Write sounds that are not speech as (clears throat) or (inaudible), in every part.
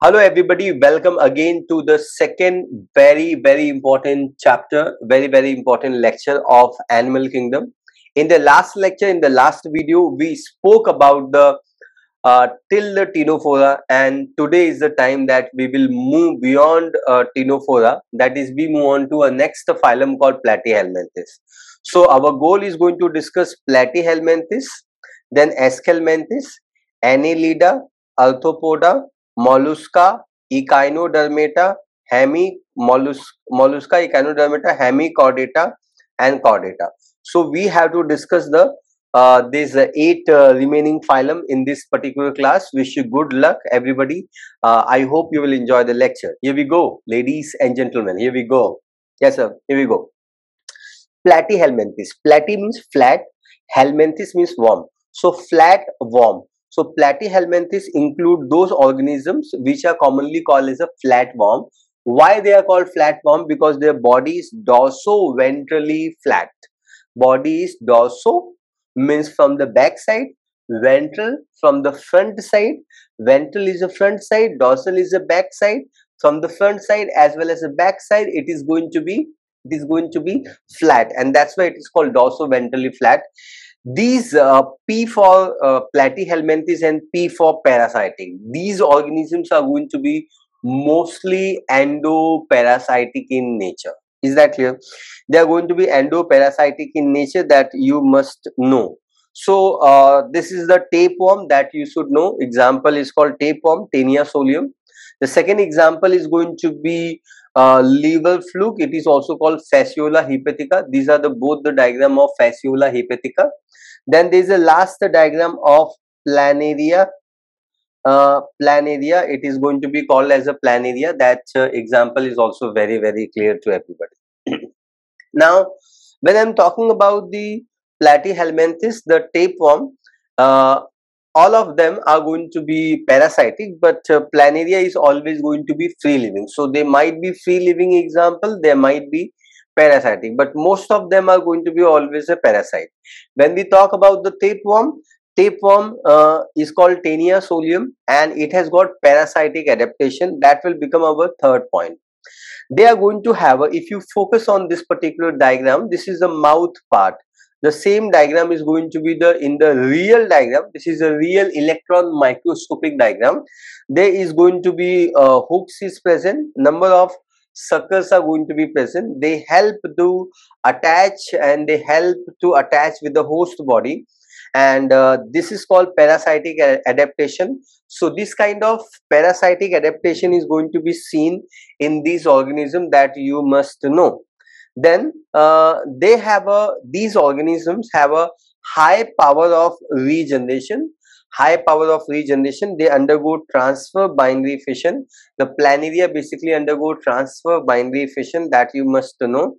Hello, everybody. Welcome again to the second very, very important chapter, very, very important lecture of Animal Kingdom. In the last lecture, in the last video, we spoke about the uh, till the Ctenophora, and today is the time that we will move beyond uh, Ctenophora. That is, we move on to a next phylum called Platyhelminthes. So, our goal is going to discuss Platyhelminthes, then Aschelminthes, Annelida, Arthropoda, mollusca, echinodermata, hemi, mollusca, echinodermata, hemichordata, and chordata. So we have to discuss the uh, these uh, eight uh, remaining phylum in this particular class. Wish you good luck, everybody. Uh, I hope you will enjoy the lecture. Here we go, ladies and gentlemen. Here we go. Yes, sir. Here we go. Platyhelminthes. Platy means flat. Helminthes means worm. So flat worm. So platyhelminthes include those organisms which are commonly called as a flatworm. Why they are called flatworm? Because their body is dorso-ventrally flat. Body is dorso means from the back side, ventral from the front side. Ventral is the front side, dorsal is the back side. From the front side as well as the back side, it is going to be it is going to be flat, and that's why it is called dorso-ventrally flat. These uh, P for uh, platyhelminthes and P for parasitic. These organisms are going to be mostly endoparasitic in nature. Is that clear? They are going to be endoparasitic in nature that you must know. So uh, this is the tapeworm that you should know. Example is called tapeworm, Taenia solium. The second example is going to be uh, liver fluke. It is also called fasciola hepatica. These are the both the diagram of fasciola hepatica. Then there is a last diagram of planaria. Uh, planaria, it is going to be called as a planaria. That uh, example is also very, very clear to everybody. (clears throat) now, when I'm talking about the platyhelminthes, the tapeworm, uh, all of them are going to be parasitic, but uh, planaria is always going to be free living. So, they might be free living example, they might be parasitic but most of them are going to be always a parasite. When we talk about the tapeworm tapeworm uh, is called Taenia solium and it has got parasitic adaptation. That will become our third point. They are going to have a, if you focus on this particular diagram this is the mouth part the same diagram is going to be the in the real diagram. This is a real electron microscopic diagram. There is going to be uh, hooks is present. Number of suckers are going to be present. They help to attach and they help to attach with the host body. And uh, this is called parasitic adaptation. So this kind of parasitic adaptation is going to be seen in these organisms that you must know then uh, they have a these organisms have a high power of regeneration. High power of regeneration they undergo transverse binary fission. The planaria basically undergo transverse binary fission that you must know.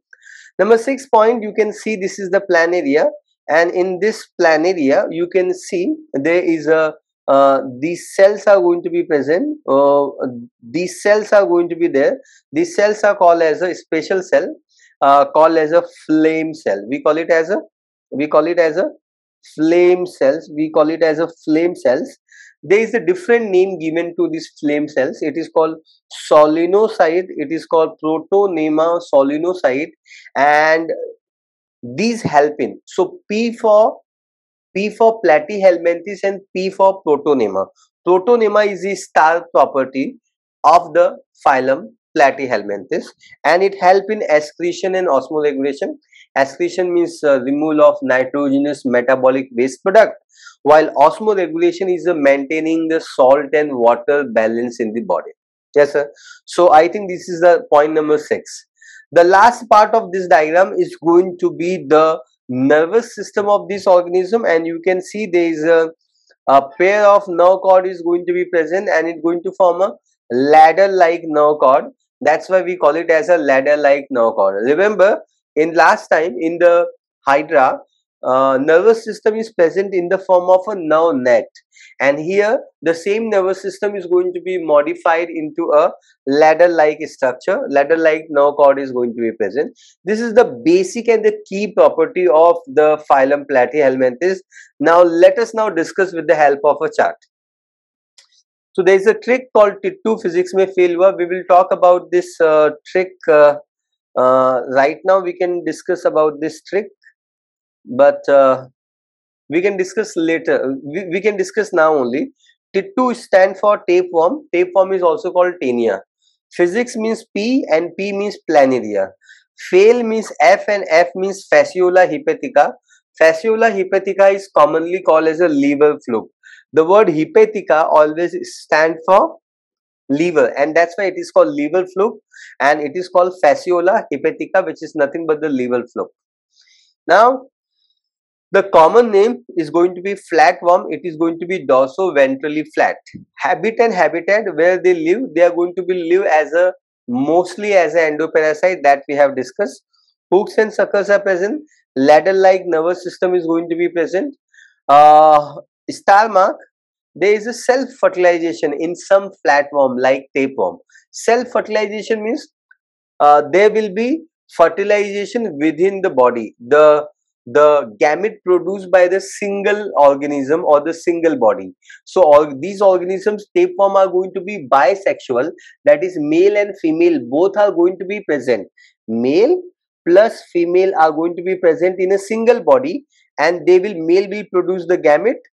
Number six point you can see this is the planaria and in this planaria you can see there is a uh, these cells are going to be present. Uh, these cells are going to be there. These cells are called as a special cell uh, called as a flame cell we call it as a we call it as a flame cells. We call it as a flame cells. There is a different name given to these flame cells. It is called solenocyte. It is called protonema solenocyte. And these help in. So p for p for platyhelminthes and p for protonema. Protonema is the star property of the phylum platyhelminthes and it help in excretion and osmoregulation Excretion means uh, removal of nitrogenous metabolic waste product, while osmoregulation is uh, maintaining the salt and water balance in the body. Yes, sir. So I think this is the point number six. The last part of this diagram is going to be the nervous system of this organism, and you can see there is a, a pair of nerve cord is going to be present, and it's going to form a ladder-like nerve cord. That's why we call it as a ladder-like nerve cord. Remember, in last time in the hydra uh, nervous system is present in the form of a nerve net. And here the same nervous system is going to be modified into a ladder like structure. Ladder like nerve cord is going to be present. This is the basic and the key property of the phylum platyhelminthes now let us now discuss with the help of a chart So there is a trick called Tittu physics may fail We will talk about this uh, trick uh, uh, right now. We can discuss about this trick, but uh, we can discuss later. We, we can discuss now only. Tittu stand for tapeworm. Tapeworm is also called taenia. Physics means P and P means planaria. Fail means F and F means fasciola hepatica. Fasciola hepatica is commonly called as a liver fluke. The word hepatica always stand for liver and that's why it is called liver fluke and it is called fasciola hepatica which is nothing but the liver fluke. Now the common name is going to be flatworm. It is going to be dorso-ventrally flat. Habit and habitat where they live, they are going to be live as a mostly as an endoparasite that we have discussed. Hooks and suckers are present. Ladder-like nervous system is going to be present. Uh, star mark, there is a self-fertilization in some flatworm like tapeworm. Self-fertilization means uh, there will be fertilization within the body. The the gamete produced by the single organism or the single body. So all these organisms tapeworm are going to be bisexual that is male and female both are going to be present. Male plus female are going to be present in a single body and they will male will produce the gamete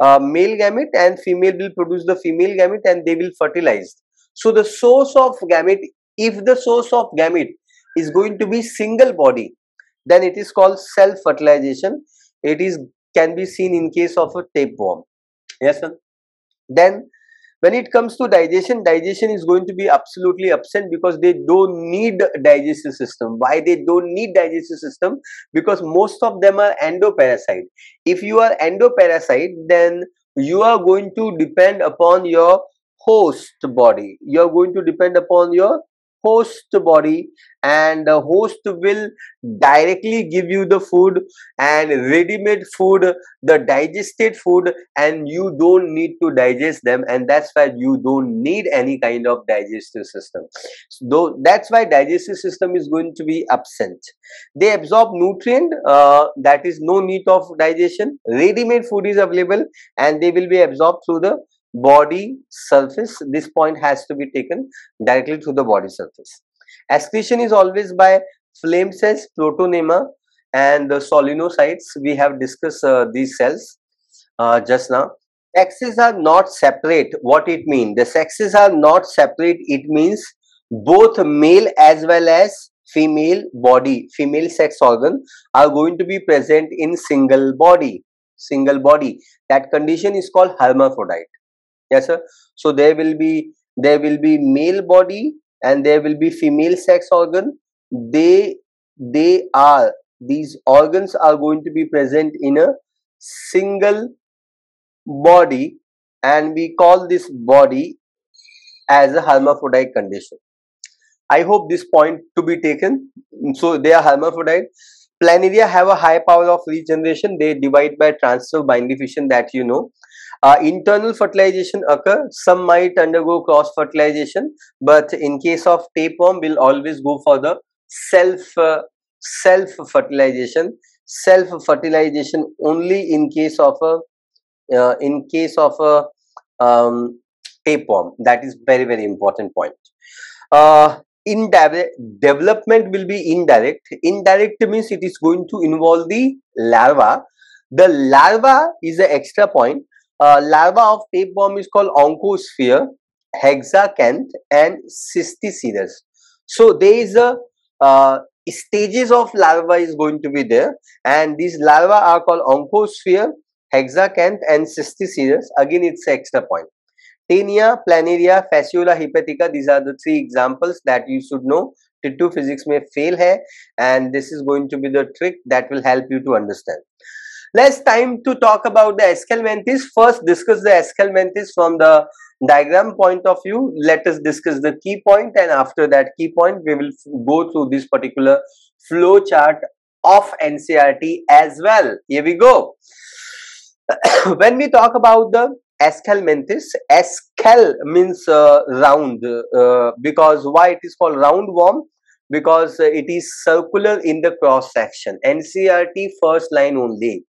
male gamete and female will produce the female gamete and they will fertilize. So the source of gamete if the source of gamete is going to be single body then it is called self fertilization it is can be seen in case of a tapeworm. Yes sir? Then when it comes to digestion digestion is going to be absolutely absent because they don't need digestive system. Why they don't need digestive system? Because most of them are endoparasite. If you are endoparasite then you are going to depend upon your host body. You are going to depend upon your host body and the host will directly give you the food and ready-made food the digested food and you don't need to digest them and that's why you don't need any kind of digestive system. So that's why digestive system is going to be absent. They absorb nutrient uh, that is no need of digestion. Ready-made food is available and they will be absorbed through the body surface this point has to be taken directly to the body surface. Excretion is always by flame cells protonema and the solenocytes. We have discussed uh, these cells uh, just now. Sexes are not separate. What it means the sexes are not separate. It means both male as well as female body female sex organ are going to be present in single body single body. That condition is called hermaphrodite yes sir. So there will be there will be male body and there will be female sex organ. They they are these organs are going to be present in a single body and we call this body as a hermaphrodite condition. I hope this point to be taken. So they are hermaphrodite. Planaria have a high power of regeneration. They divide by transverse binary fission that you know uh, internal fertilization occur. Some might undergo cross fertilization, but in case of tapeworm, we'll always go for the self uh, self fertilization. Self fertilization only in case of a uh, in case of a um, tapeworm. That is very very important point. Uh, indirect development will be indirect. Indirect means it is going to involve the larva. The larva is the extra point uh, larva of tapeworm is called oncosphere, hexacanth, and cysticercus. So there is a uh, stages of larva is going to be there, and these larvae are called oncosphere, hexacanth, and cysticercus. Again, it's extra point. Taenia, planaria, fasciola hepatica. These are the three examples that you should know. Tittu physics may fail here, and this is going to be the trick that will help you to understand. Let's time to talk about the Aschelminthes. First, discuss the Aschelminthes from the diagram point of view. Let us discuss the key point and after that key point, we will go through this particular flow chart of NCERT as well. Here we go. (coughs) when we talk about the Aschelminthes, Eschel means uh, round uh, because why it is called roundworm? Because uh, it is circular in the cross section. NCERT first line only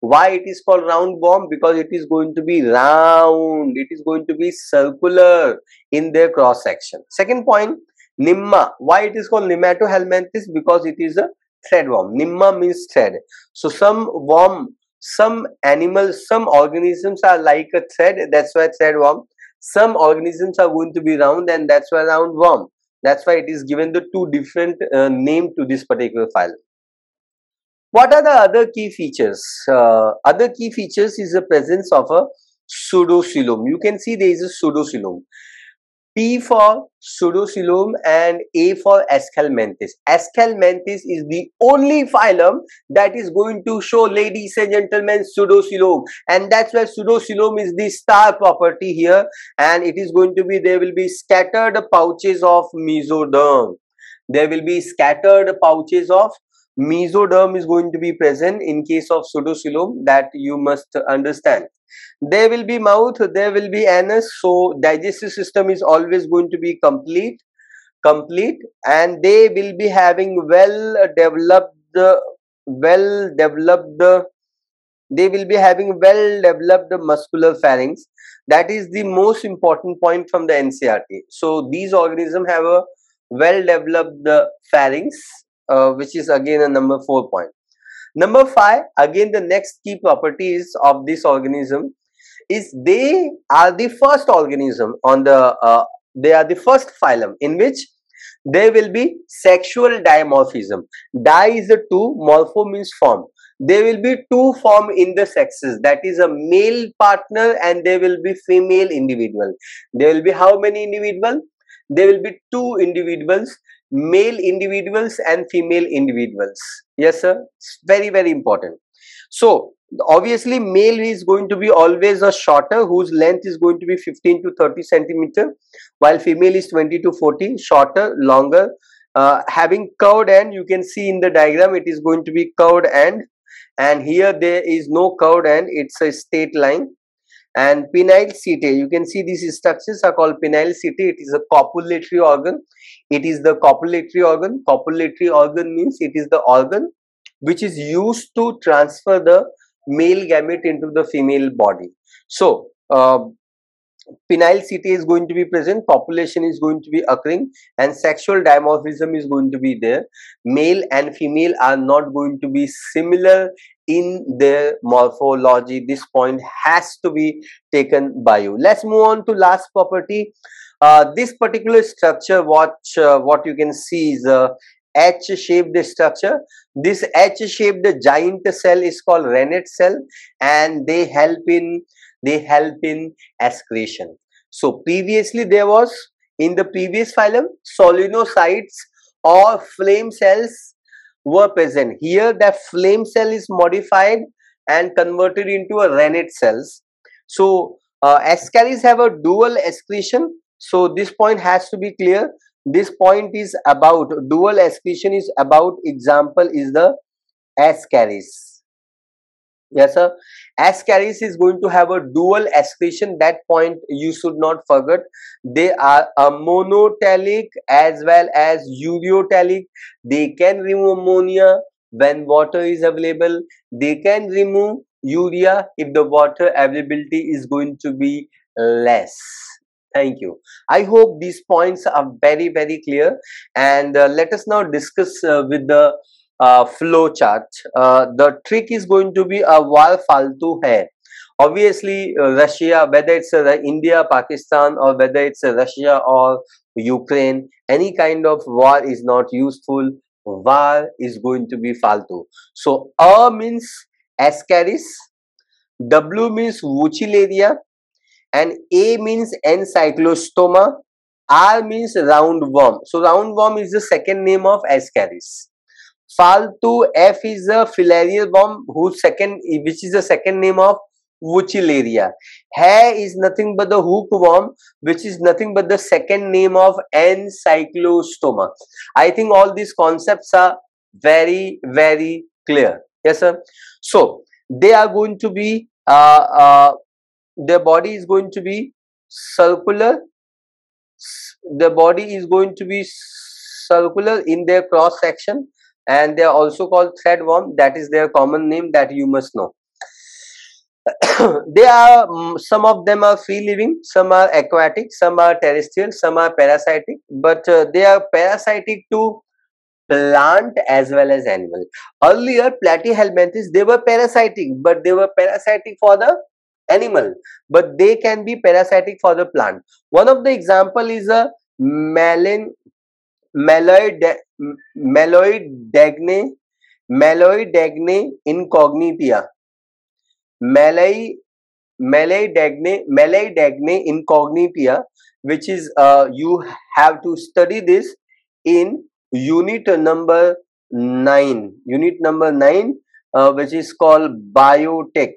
Why it is called roundworm? Because it is going to be round. It is going to be circular in their cross section. Second point, Nimma. Why it is called Nematohelminthes? Because it is a thread worm. Nimma means thread. So some worm, some animals, some organisms are like a thread. That's why thread worm. Some organisms are going to be round and that's why round worm. That's why it is given the two different uh, name to this particular file. What are the other key features? Uh, other key features is the presence of a pseudocoelom. You can see there is a pseudocoelom. P for pseudocoelom and A for Aschelminthes. Aschelminthes is the only phylum that is going to show, ladies and gentlemen, pseudocoelom. And that's why pseudocoelom is the star property here. And it is going to be, there will be scattered pouches of mesoderm. There will be scattered pouches of mesoderm is going to be present in case of pseudocoelom that you must understand. There will be mouth there will be anus so digestive system is always going to be complete complete and they will be having well developed well developed they will be having well developed muscular pharynx. That is the most important point from the NCERT so these organisms have a well developed pharynx uh, which is again a number four point. Number five again the next key properties of this organism is they are the first organism on the uh, they are the first phylum in which there will be sexual dimorphism. Di is a two morpho means form. There will be two form in the sexes. That is a male partner and there will be female individual. There will be how many individual? There will be two individuals male individuals and female individuals. Yes sir. It's very very important. So obviously male is going to be always a shorter whose length is going to be 15 to 30 centimeter while female is 20 to 40 shorter longer. Uh, having curved end you can see in the diagram it is going to be curved end. And here there is no curved end. It's a straight line and penile setae you can see these structures are called penile setae it is a copulatory organ it is the copulatory organ copulatory organ means it is the organ which is used to transfer the male gamete into the female body. So, uh, penile setae is going to be present, population is going to be occurring and sexual dimorphism is going to be there. Male and female are not going to be similar in their morphology. This point has to be taken by you. Let's move on to last property. Uh, this particular structure, watch uh, what you can see is a H-shaped structure. This H-shaped giant cell is called renette cell and they help in they help in excretion. So previously there was in the previous phylum solenocytes or flame cells were present. Here the flame cell is modified and converted into a renette cells. So uh, ascaris have a dual excretion. So this point has to be clear this point is about dual excretion is about example is the ascaris yes sir. Ascaris is going to have a dual excretion that point you should not forget. They are ammonotelic as well as ureotelic. They can remove ammonia when water is available. They can remove urea if the water availability is going to be less. Thank you. I hope these points are very, very clear. And uh, let us now discuss uh, with the uh, flow chart. Uh, the trick is going to be a wal faltu hai. Obviously, uh, Russia, whether it's uh, India, Pakistan, or whether it's Russia or Ukraine, any kind of war is not useful. War is going to be faltu. So, A means Ascaris, W means Wuchereria, and A means Ancylostoma, R means roundworm. So roundworm is the second name of Ascaris. Faltu F is a filarial worm whose second which is the second name of Wuchereria. Hair is nothing but the hookworm which is nothing but the second name of Ancylostoma. I think all these concepts are very very clear. Yes sir. So they are going to be uh, uh, their body is going to be circular the body is going to be circular in their cross section and they are also called threadworm that is their common name that you must know. They are mm, some of them are free living some are aquatic some are terrestrial some are parasitic. But uh, they are parasitic to plant as well as animal. Earlier platyhelminthes they were parasitic but they were parasitic for the animal. But they can be parasitic for the plant. One of the example is a melon meloid meloid dagne meloid dagne incognitia Malay Malay Dagne Meloidogyne Incognita, which is uh, you have to study this in unit number nine. Unit number nine, uh, which is called biotech.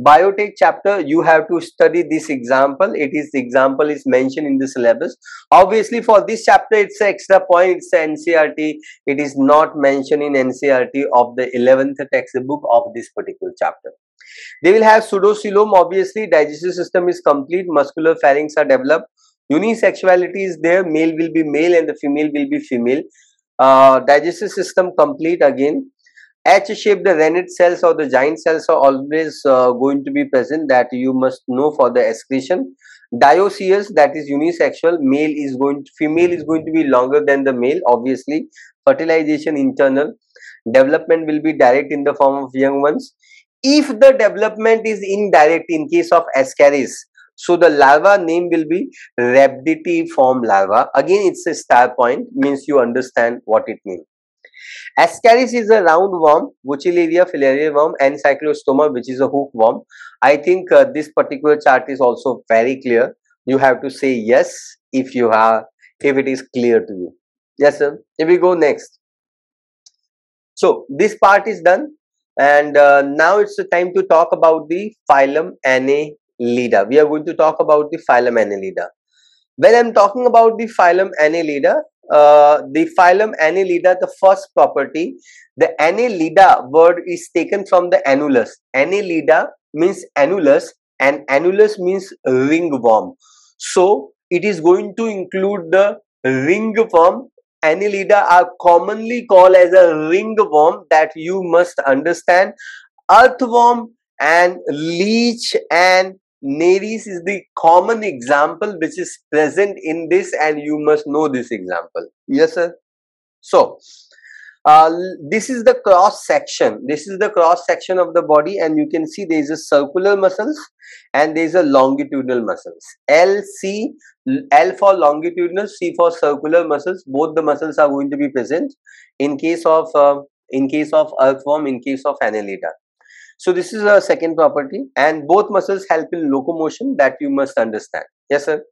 Biotech chapter, you have to study this example. It is example is mentioned in the syllabus. Obviously, for this chapter, it's extra point. It's NCERT. It is not mentioned in NCERT of the 11th textbook of this particular chapter. They will have pseudocoelom, obviously, digestive system is complete, muscular pharynx are developed, unisexuality is there, male will be male and the female will be female. Uh, digestive system complete again. H-shaped the renette cells or the giant cells are always uh, going to be present that you must know for the excretion. Dioecious that is unisexual, male is going to, female is going to be longer than the male obviously. Fertilization internal. Development will be direct in the form of young ones if the development is indirect in case of ascaris so the larva name will be rhabditiform larva again it's a star point means you understand what it means ascaris is a round worm Wuchereria filariae worm Ancylostoma which is a hook worm. I think uh, this particular chart is also very clear. You have to say yes if you have if it is clear to you. Yes sir. Here we go next. So this part is done and uh, now it's the time to talk about the phylum Annelida. We are going to talk about the phylum Annelida. When I'm talking about the phylum Annelida, uh, the phylum Annelida, the first property, the Annelida word is taken from the annulus. Annelida means annulus and annulus means ringworm. So it is going to include the ringworm annelida are commonly called as a ringworm that you must understand. Earthworm and leech and Nereis is the common example which is present in this and you must know this example. Yes, sir. So, uh, this is the cross section this is the cross section of the body and you can see there is a circular muscles and there is a longitudinal muscles l c l for longitudinal c for circular muscles both the muscles are going to be present in case of uh, in case of earthworm in case of annelida so this is a second property and both muscles help in locomotion that you must understand. Yes sir?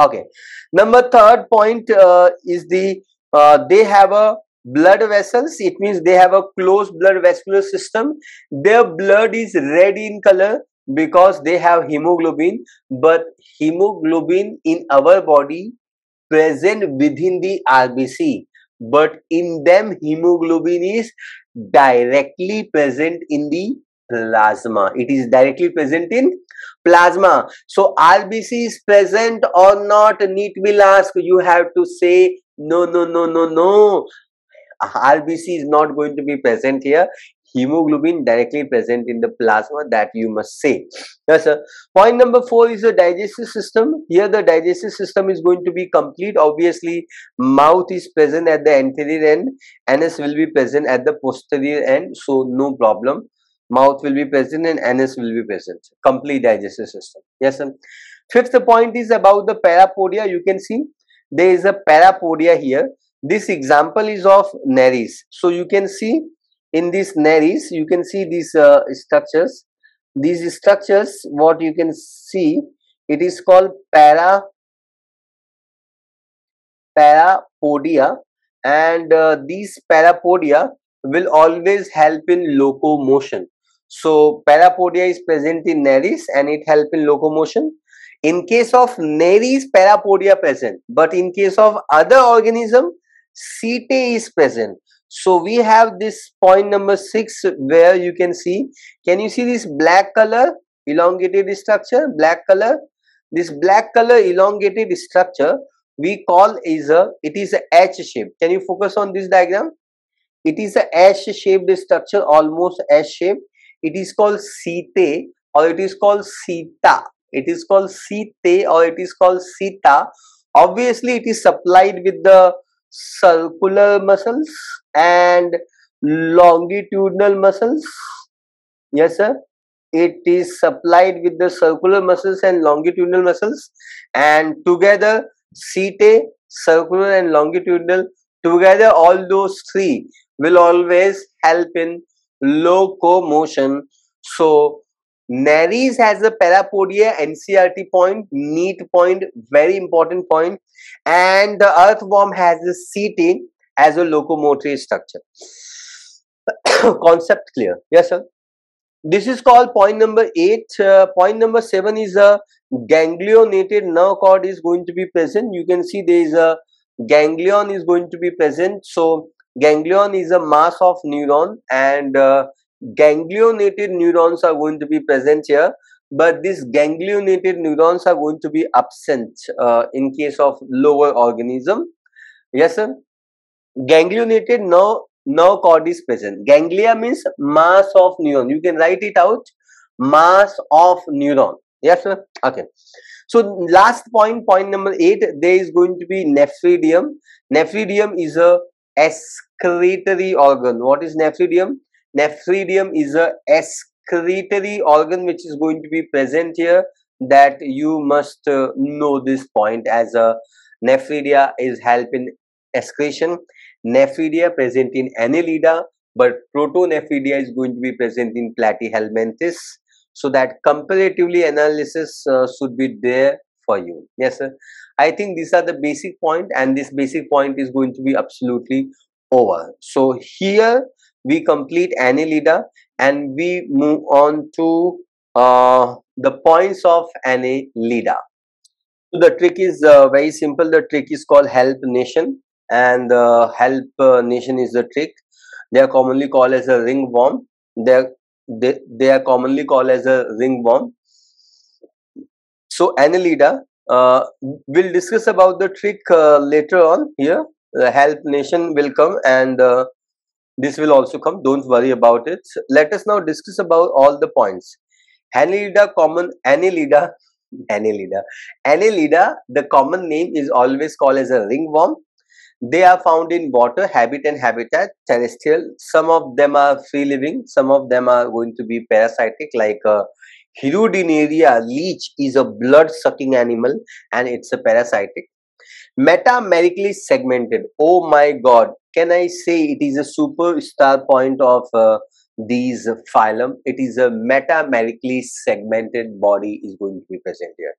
Okay. Number third point uh, is the uh, they have a blood vessels. It means they have a closed blood vascular system. Their blood is red in color because they have hemoglobin but hemoglobin in our body present within the rbc but in them hemoglobin is directly present in the plasma. It is directly present in plasma. So rbc is present or not NEET will ask. You have to say no no no no no. RBC is not going to be present here. Hemoglobin directly present in the plasma that you must say. Yes, sir. Point number four is the digestive system. Here the digestive system is going to be complete. Obviously, mouth is present at the anterior end. Anus will be present at the posterior end. So, no problem. Mouth will be present and anus will be present. Complete digestive system. Yes, sir. Fifth point is about the parapodia. You can see there is a parapodia here this example is of Nereis. So you can see in this Nereis, you can see these uh, structures. These structures, what you can see, it is called para parapodia and uh, these parapodia will always help in locomotion. So parapodia is present in Nereis and it help in locomotion. In case of Nereis, parapodia present, but in case of other organism, setae is present. So we have this point number 6 where you can see, can you see this black color elongated structure, black color? This black color elongated structure we call is a, it is a H shape. Can you focus on this diagram? It is a H shaped structure, almost H shape. it is called Site or it is called Sita. It is called Site or it is called Sita. Obviously, it is supplied with the circular muscles and longitudinal muscles. Yes, sir. It is supplied with the circular muscles and longitudinal muscles, and together, setae, circular, and longitudinal, together, all those three will always help in locomotion. So, Nereis has a parapodia NCERT point, NEET point, very important point, and the earthworm has a setae as a locomotory structure. (coughs) Concept clear? Yes, sir. This is called point number eight. Uh, point number seven is a ganglionated nerve cord is going to be present. You can see there is a ganglion is going to be present. So ganglion is a mass of neuron and uh, ganglionated neurons are going to be present here but these ganglionated neurons are going to be absent uh, in case of lower organism. Yes sir? Ganglionated nerve nerve cord is present. Ganglia means mass of neuron. You can write it out. Mass of neuron. Yes sir? Okay. So last point point number 8 there is going to be nephridium. Nephridium is a excretory organ. What is nephridium nephridium is a excretory organ which is going to be present here that you must uh, know this point as a nephridia is help in excretion. Nephridia present in annelida but protonephridia is going to be present in platyhelminthes. So that comparatively analysis uh, should be there for you. Yes sir. I think these are the basic point and this basic point is going to be absolutely over. So here we complete annelida and we move on to uh, the points of annelida. So the trick is uh, very simple. The trick is called help nation and uh, help uh, nation is the trick. They are commonly called as a ringworm. They are, they, they are commonly called as a ringworm. So annelida, uh, we'll discuss about the trick uh, later on here. The help nation will come and this will also come. Don't worry about it. Let us now discuss about all the points. Annelida common annelida annelida annelida the common name is always called as a ringworm. They are found in water habit and habitat terrestrial. Some of them are free living. Some of them are going to be parasitic like uh, Hirudinaria leech is a blood sucking animal and it's a parasitic. Metamerically segmented. Oh my god can i say it is a superstar point of uh, these phylum? It is a metamerically segmented body is going to be present here.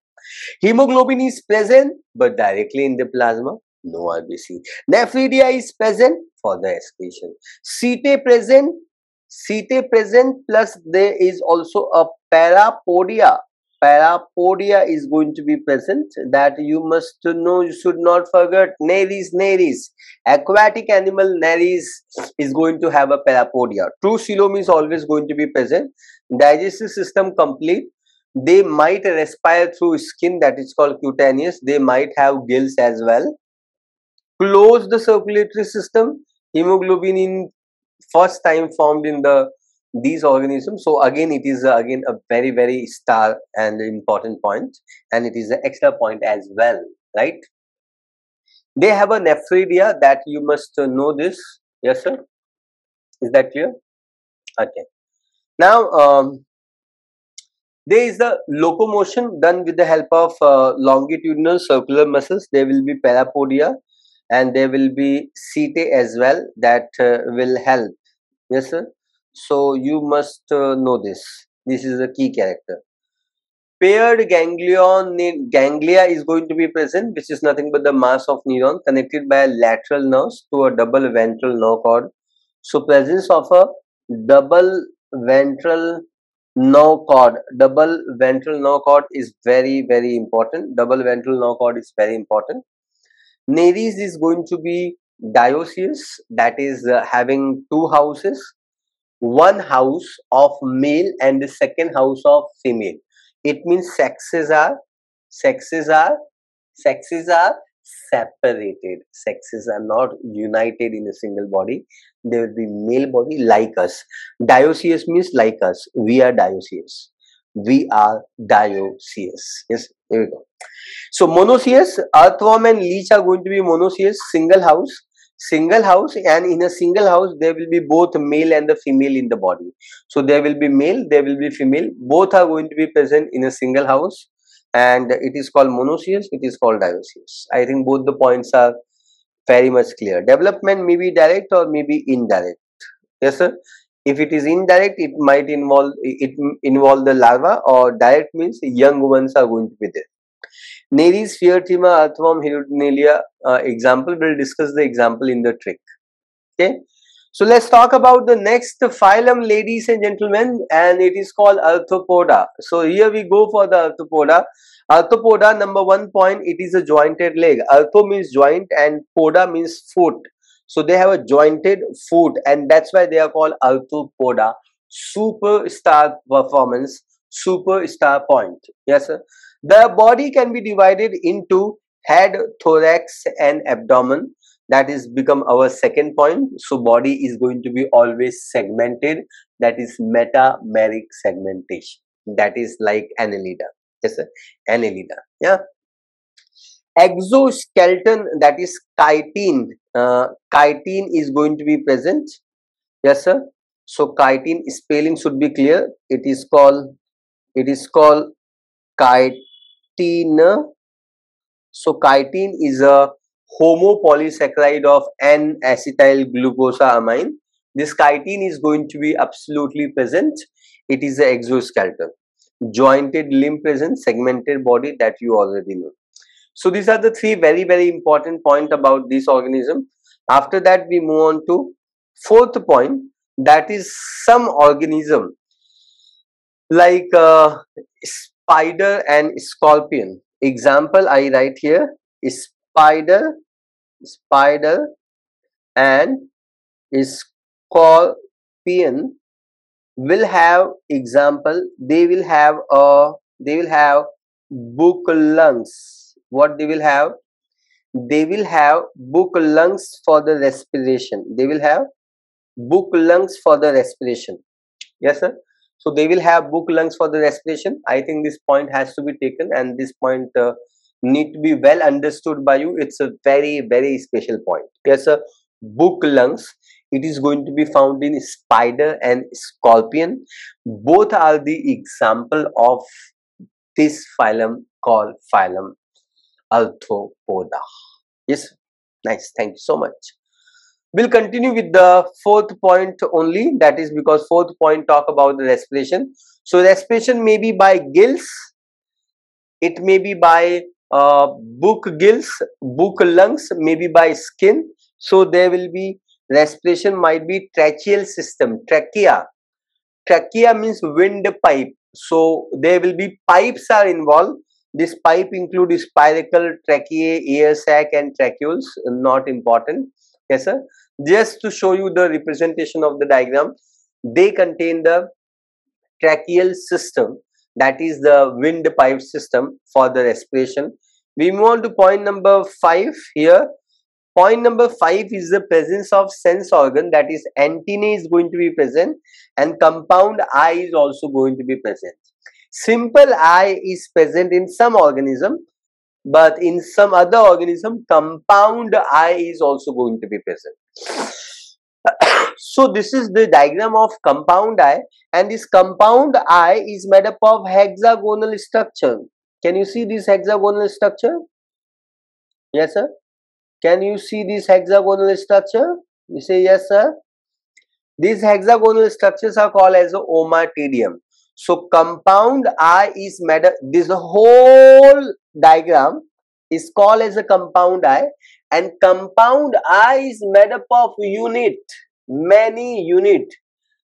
Hemoglobin is present but directly in the plasma no rbc nephridia is present for the excretion. Setae present setae present plus there is also a parapodia parapodia is going to be present that you must know you should not forget. Nereis nereis aquatic animal nereis is going to have a parapodia. True coelom is always going to be present. Digestive system complete. They might respire through skin that is called cutaneous. They might have gills as well. Close the circulatory system. Hemoglobin in first time formed in the these organisms. So again it is uh, again a very very star and important point and it is an extra point as well right? They have a nephridia that you must uh, know this. Yes sir? Is that clear? Okay. Now um, there is the locomotion done with the help of uh, longitudinal circular muscles. There will be parapodia and there will be setae as well that uh, will help. Yes sir so you must uh, know this. This is a key character. Paired ganglion ganglia is going to be present, which is nothing but the mass of neuron connected by a lateral nerves to a double ventral nerve cord. So presence of a double ventral nerve cord, double ventral nerve cord is very very important. Double ventral nerve cord is very important. Nereis is going to be dioecious, that is uh, having two houses one house of male and the second house of female. It means sexes are, sexes are, sexes are separated. Sexes are not united in a single body. There will be male body like us. Dioecious means like us. We are dioecious. We are dioecious. Yes, here we go. So monoecious, earthworm and leech are going to be monoecious, single house single house and in a single house there will be both male and the female in the body. So there will be male there will be female. Both are going to be present in a single house and it is called monoecious it is called dioecious. I think both the points are very much clear. Development may be direct or may be indirect. Yes sir? If it is indirect it might involve it involve the larva or direct means young ones are going to be there Nereis Pheretima earthworm Hirudinaria uh, example. We'll discuss the example in the trick. Okay. So let's talk about the next phylum, ladies and gentlemen, and it is called Arthropoda. So here we go for the Arthropoda. Arthropoda, number one point, it is a jointed leg. Artho means joint and poda means foot. So they have a jointed foot and that's why they are called Arthropoda. Superstar performance, superstar point. Yes, sir. The body can be divided into head, thorax and abdomen. That is become our second point. So body is going to be always segmented. That is metameric segmentation. That is like annelida. Yes, sir. Annelida. Yeah. Exoskeleton that is chitin. Uh, chitin is going to be present. Yes, sir. So chitin spelling should be clear. It is called it is called chitin chitin. So chitin is a homopolysaccharide of N-acetyl glucosamine. This chitin is going to be absolutely present. It is the exoskeleton. Jointed limb present, segmented body that you already know. So these are the three very, very important point about this organism. After that, we move on to fourth point that is some organism like uh, spider and scorpion. Example I write here is spider, spider and scorpion will have example they will have a they will have book lungs. What they will have? They will have book lungs for the respiration. They will have book lungs for the respiration. Yes sir so they will have book lungs for the respiration. I think this point has to be taken and this point uh, need to be well understood by you. It's a very, very special point. Yes, sir. Book lungs. It is going to be found in spider and scorpion. Both are the example of this phylum called phylum Arthropoda. Yes, nice. Thank you so much. We'll continue with the fourth point only. That is because fourth point talk about the respiration. So respiration may be by gills. It may be by uh, book gills, book lungs, maybe by skin. So there will be respiration might be tracheal system, trachea. Trachea means windpipe. So there will be pipes are involved. This pipe include spiracle, tracheae, air sac and tracheoles. Not important. Yes, sir just to show you the representation of the diagram they contain the tracheal system that is the windpipe system for the respiration. We move on to point number five here. Point number five is the presence of sense organ that is antennae is going to be present and compound eye is also going to be present. Simple eye is present in some organism but in some other organism compound eye is also going to be present. (coughs) So this is the diagram of compound eye and this compound eye is made up of hexagonal structure. Can you see this hexagonal structure? Yes sir. Can you see this hexagonal structure? You say yes sir. These hexagonal structures are called as a ommatidium so compound eye is made up this whole diagram is called as a compound eye and compound eye is made up of unit many unit.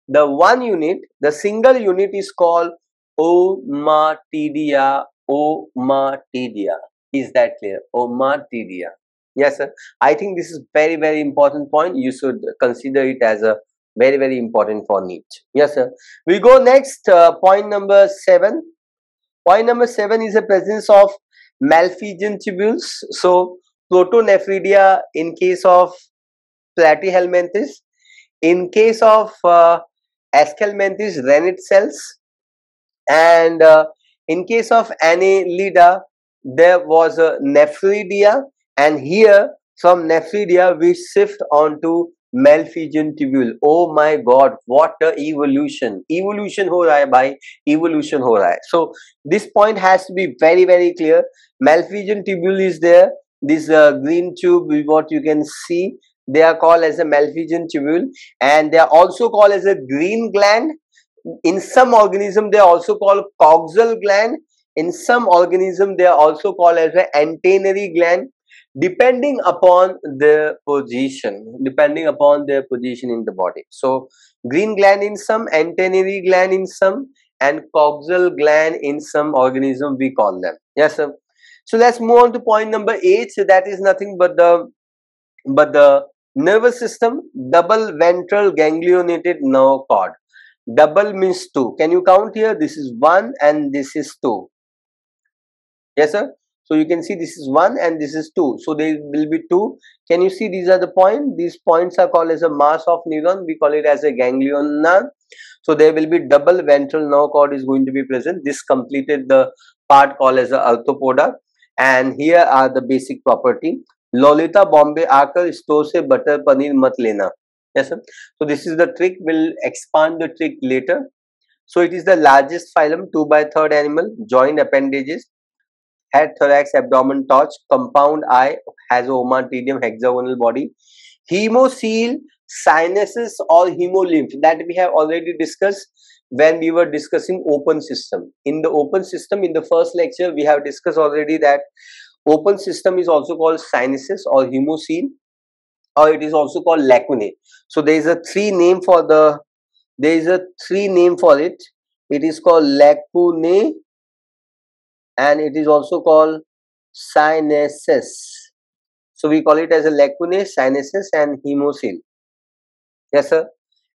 The one unit the single unit is called ommatidia ommatidia. Is that clear? Ommatidia. Yes sir. I think this is very very important point. You should consider it as a very very important for NEET. Yes sir. We go next uh, point number 7 point number 7 is the presence of Malpighian tubules. So protonephridia in case of platyhelminthes. In case of uh, aschelminthes, renette cells. And uh, in case of annelida, there was a nephridia. And here from nephridia, we shift on Malpighian tubule. Oh my God, what a evolution. Evolution hai bhai. Evolution raha hai. So this point has to be very, very clear. Malpighian tubule is there. This uh, green tube, what you can see, they are called as a Malpighian tubule and they are also called as a green gland. In some organism, they are also called coxal gland. In some organism, they are also called as an antennary gland depending upon the position depending upon their position in the body. So green gland in some antennary gland in some and coxal gland in some organism we call them. Yes sir? So let's move on to point number eight. So that is nothing but the but the nervous system double ventral ganglionated nerve cord. Double means two. Can you count here? This is one and this is two. Yes sir so you can see this is 1 and this is 2. So there will be 2. Can you see these are the points? These points are called as a mass of neuron. We call it as a ganglion. So there will be double ventral nerve cord is going to be present. This completed the part called as a arthropoda. And here are the basic property. Lolita Bombay Akar store se butter paneer mat lena. Yes, sir. So this is the trick. We'll expand the trick later. So it is the largest phylum, 2 by 3rd animal, joint appendages head, thorax, abdomen, torch, compound eye, has a hexagonal body. Hemocoel, sinuses or hemolymph that we have already discussed when we were discussing open system. In the open system, in the first lecture, we have discussed already that open system is also called sinuses or hemocoel or it is also called lacunae. So there is a three name for the, there is a three name for it. It is called lacunae, and it is also called sinuses. So we call it as a lacunae, sinuses and hemocoel. Yes, sir.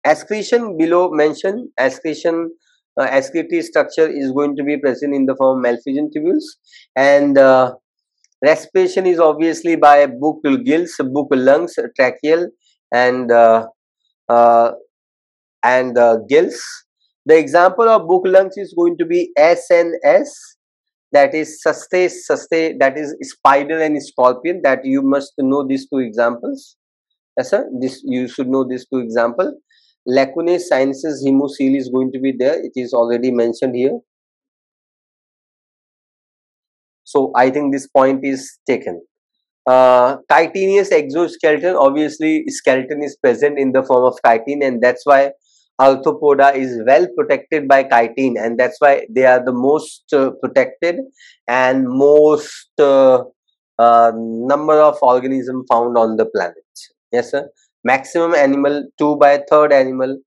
Excretion below mentioned, excretion, uh, excretory structure is going to be present in the form of Malpighian tubules and uh, respiration is obviously by buccal gills, buccal lungs, tracheal and uh, uh, and uh, gills. The example of buccal lungs is going to be SNS that is sustain sustain that is spider and scorpion that you must know these two examples. Yes sir this you should know these two example lacunae sinuses hemocoel is going to be there. It is already mentioned here. So i think this point is taken. Uh, chitinous exoskeleton obviously skeleton is present in the form of chitin and that's why arthropoda is well protected by chitin and that's why they are the most uh, protected and most uh, uh, number of organism found on the planet. Yes sir. Maximum animal 2 by third animal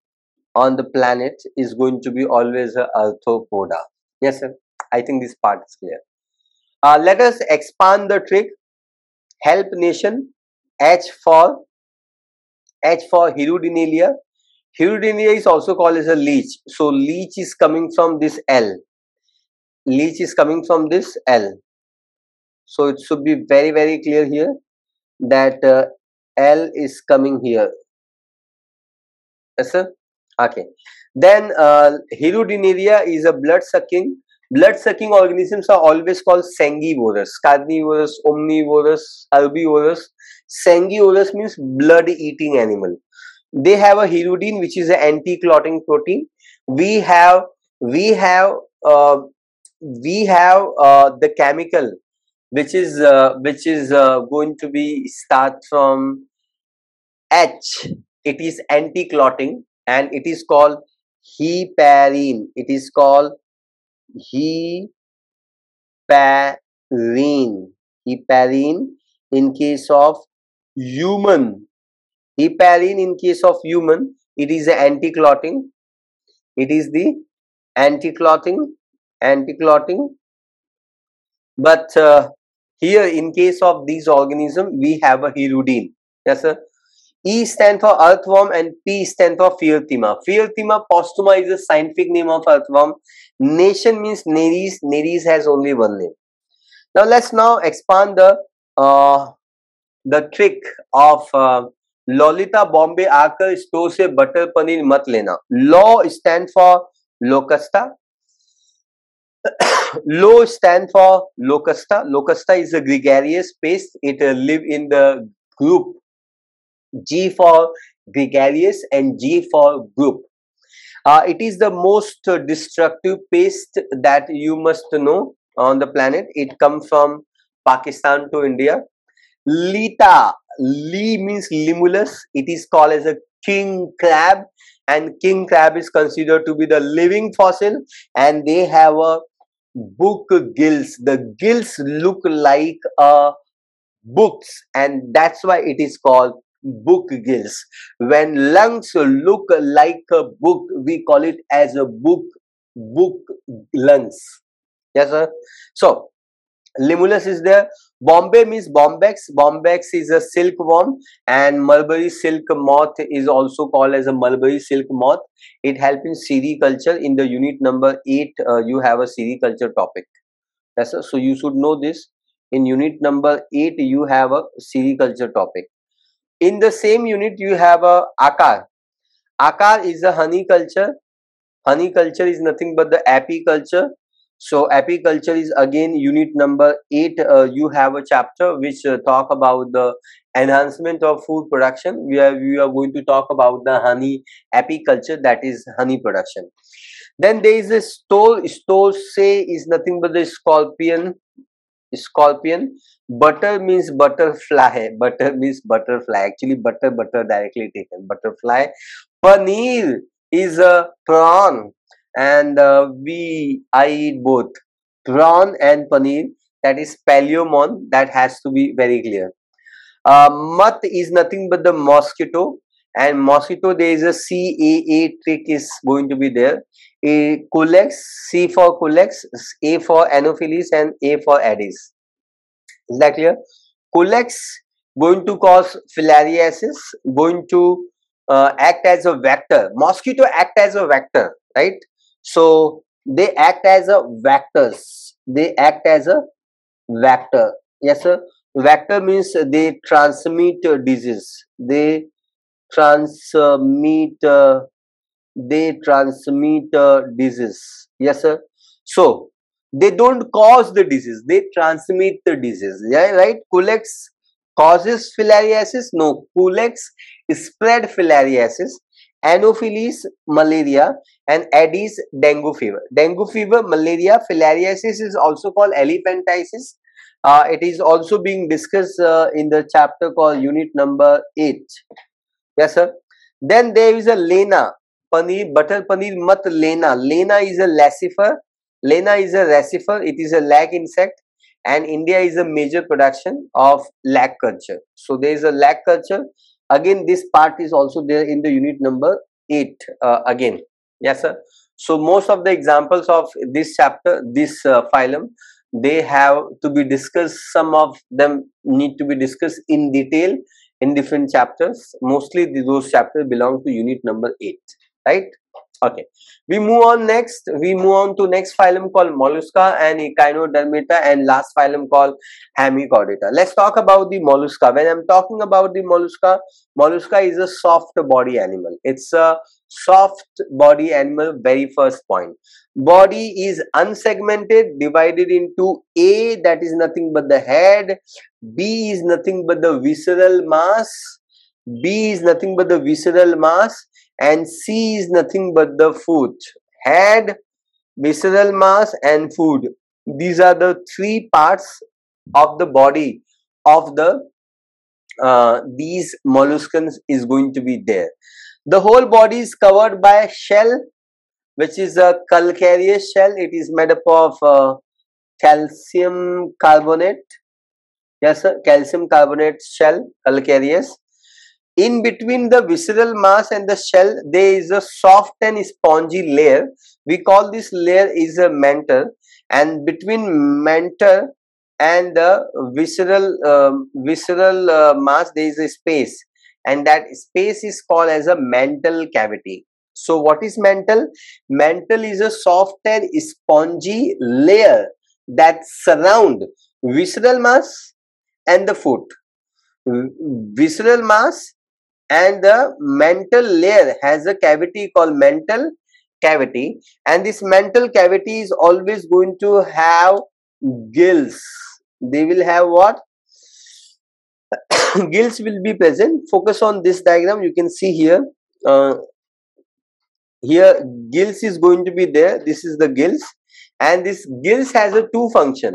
on the planet is going to be always a arthropoda yes sir. I think this part is clear. Uh, let us expand the trick. Help nation h for h for Hirudinaria Hirudinaria is also called as a leech. So leech is coming from this L. Leech is coming from this L. So it should be very, very clear here that uh, L is coming here. Yes, sir? Okay. Then uh, is a blood-sucking. Blood-sucking organisms are always called sanguivorous, carnivorous, omnivorous, herbivorous. Sanguivorous means blood-eating animal they have a hirudin which is an anti-clotting protein. We have we have uh, we have uh, the chemical which is uh, which is uh, going to be start from H. It is anti-clotting and it is called heparin. It is called heparin. Heparin in case of human Heparin in case of human, it is the anti-clotting. It is the anti-clotting, anti-clotting. But uh, here in case of these organism, we have a hirudin. Yes, sir. E stand for earthworm and P stand for Pheretima. Pheretima posthuma is a scientific name of earthworm. Nation means Nereis. Nereis has only one name. Now let's now expand the uh, the trick of uh, Lalita Bombay आकर store से butter paneer मत लेना। Lo stand for Locusta lo stand for Locusta Locusta is a gregarious pest it live in the group G for gregarious and G for group it is the most destructive pest that you must know on the planet it come from Pakistan to India Lita, Li means limulus. It is called as a king crab. And king crab is considered to be the living fossil. And they have a book gills. The gills look like a books. And that's why it is called book gills. When lungs look like a book we call it as a book book lungs. Yes sir? So limulus is there. Bombay means bombyx bombyx is a silkworm and mulberry silk moth is also called as a mulberry silk moth. It helps in sericulture in the unit number 8 uh, you have a sericulture topic. Yes sir so you should know this. In unit number 8 you have a sericulture topic. In the same unit you have a akar akar is a honey culture. Honey culture is nothing but the apiculture so apiculture is again unit number 8. Uh, you have a chapter which uh, talk about the enhancement of food production. We are, we are going to talk about the honey apiculture that is honey production. Then there is a stole. Stole say is nothing but the scorpion. Scorpion. Butter means butterfly. Butter means butterfly. Actually butter butter directly taken. Butterfly. Paneer is a prawn and uh, we I eat both prawn and paneer. That is Palaemon. That has to be very clear. Uh, mat is nothing but the mosquito, and mosquito there is a C A A trick is going to be there. A culex, C for culex, A for Anopheles, and A for Aedes. Is that clear? Culex going to cause filariasis, going to uh, act as a vector. Mosquito act as a vector, right? So they act as a vectors. They act as a vector. Yes, sir. Vector means they transmit disease. They transmit. Uh, they transmit uh, disease. Yes, sir. So they don't cause the disease. They transmit the disease. Yeah, right. Culex causes filariasis. No, Culex spread filariasis Anopheles malaria and Aedes dengue fever. Dengue fever, malaria, filariasis is also called elephantiasis. Uh, it is also being discussed uh, in the chapter called unit number 8. Yes, sir. Then there is a lena, paneer, butter paneer mat lena. Lena is a Laccifer. Lena is a racifer. It is a lag insect and India is a major production of lag culture. So there is a lag culture again this part is also there in the unit number 8 uh, again. Yes sir. So most of the examples of this chapter this uh, phylum they have to be discussed some of them need to be discussed in detail in different chapters. Mostly those chapters belong to unit number 8 right Okay, we move on next. We move on to next phylum called Mollusca and Echinodermata and last phylum called Hemichordata. Let's talk about the Mollusca. When I'm talking about the Mollusca, Mollusca is a soft body animal. It's a soft body animal, very first point. Body is unsegmented, divided into A that is nothing but the head, B is nothing but the visceral mass, B is nothing but the visceral mass and C is nothing but the food. Head, visceral mass and food. These are the three parts of the body of the uh, these molluscans is going to be there. The whole body is covered by a shell which is a calcareous shell. It is made up of uh, calcium carbonate. Yes, sir. Calcium carbonate shell, calcareous in between the visceral mass and the shell there is a soft and spongy layer. We call this layer is a mentor and between mentor and the visceral um, visceral uh, mass there is a space. And that space is called as a mantle cavity. So what is mantle mantle is a soft and spongy layer that surround visceral mass and the foot. Visceral mass and the mantle layer has a cavity called mantle cavity. And this mantle cavity is always going to have gills. They will have what? (coughs) Gills will be present. Focus on this diagram. You can see here. Uh, here gills is going to be there. This is the gills. And this gills has a two function.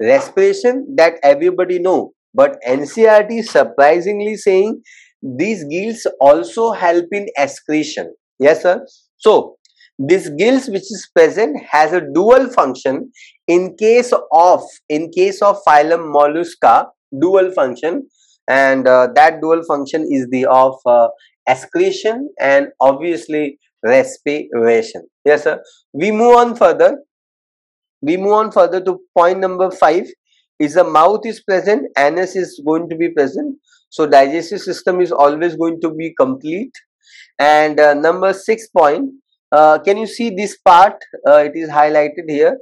Respiration that everybody know. But ncert is surprisingly saying these gills also help in excretion. Yes sir? So this gills which is present has a dual function in case of in case of phylum mollusca dual function. And uh, that dual function is the of uh, excretion and obviously respiration. Yes sir? We move on further. We move on further to point number 5 is the mouth is present anus is going to be present so digestive system is always going to be complete. And uh, number 6 point uh, can you see this part? Uh, it is highlighted here.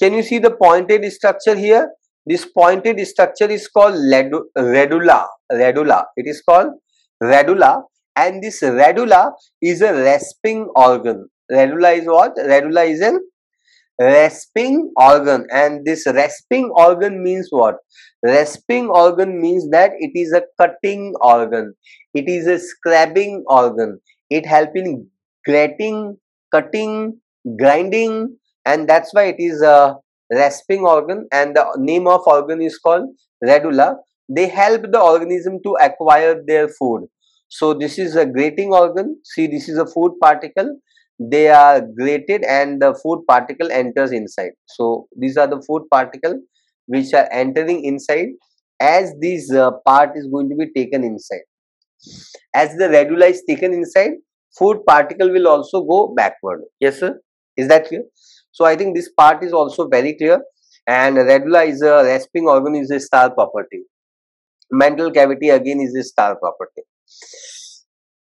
Can you see the pointed structure here? This pointed structure is called radula radula. It is called radula. And this radula is a rasping organ. Radula is what? Radula is an rasping organ. And this rasping organ means what? Rasping organ means that it is a cutting organ. It is a scraping organ. It helps in grating cutting grinding and that's why it is a rasping organ. And the name of organ is called radula. They help the organism to acquire their food. So this is a grating organ. See this is a food particle they are grated and the food particle enters inside. So these are the food particle which are entering inside as this uh, part is going to be taken inside. As the radula is taken inside food particle will also go backward. Yes sir? Is that clear? So i think this part is also very clear and radula is a rasping organ is a star property. Mantle cavity again is a star property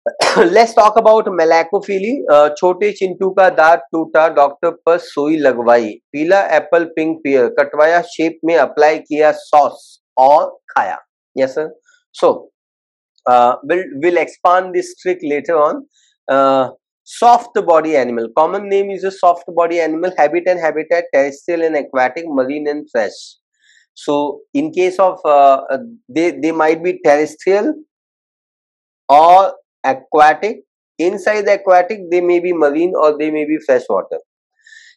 let's talk about malacophily छोटे चिंटू का दांत टूटा doctor पर सोई लगवाई। पीला apple pink pear कटवाया shape में अप्लाई किया सॉस और खाया। Yes sir so will will expand this trick later on soft body animal common name is a soft body animal habit and habitat terrestrial and aquatic marine and fresh so in case of they might be terrestrial और aquatic. Inside the aquatic, they may be marine or they may be freshwater.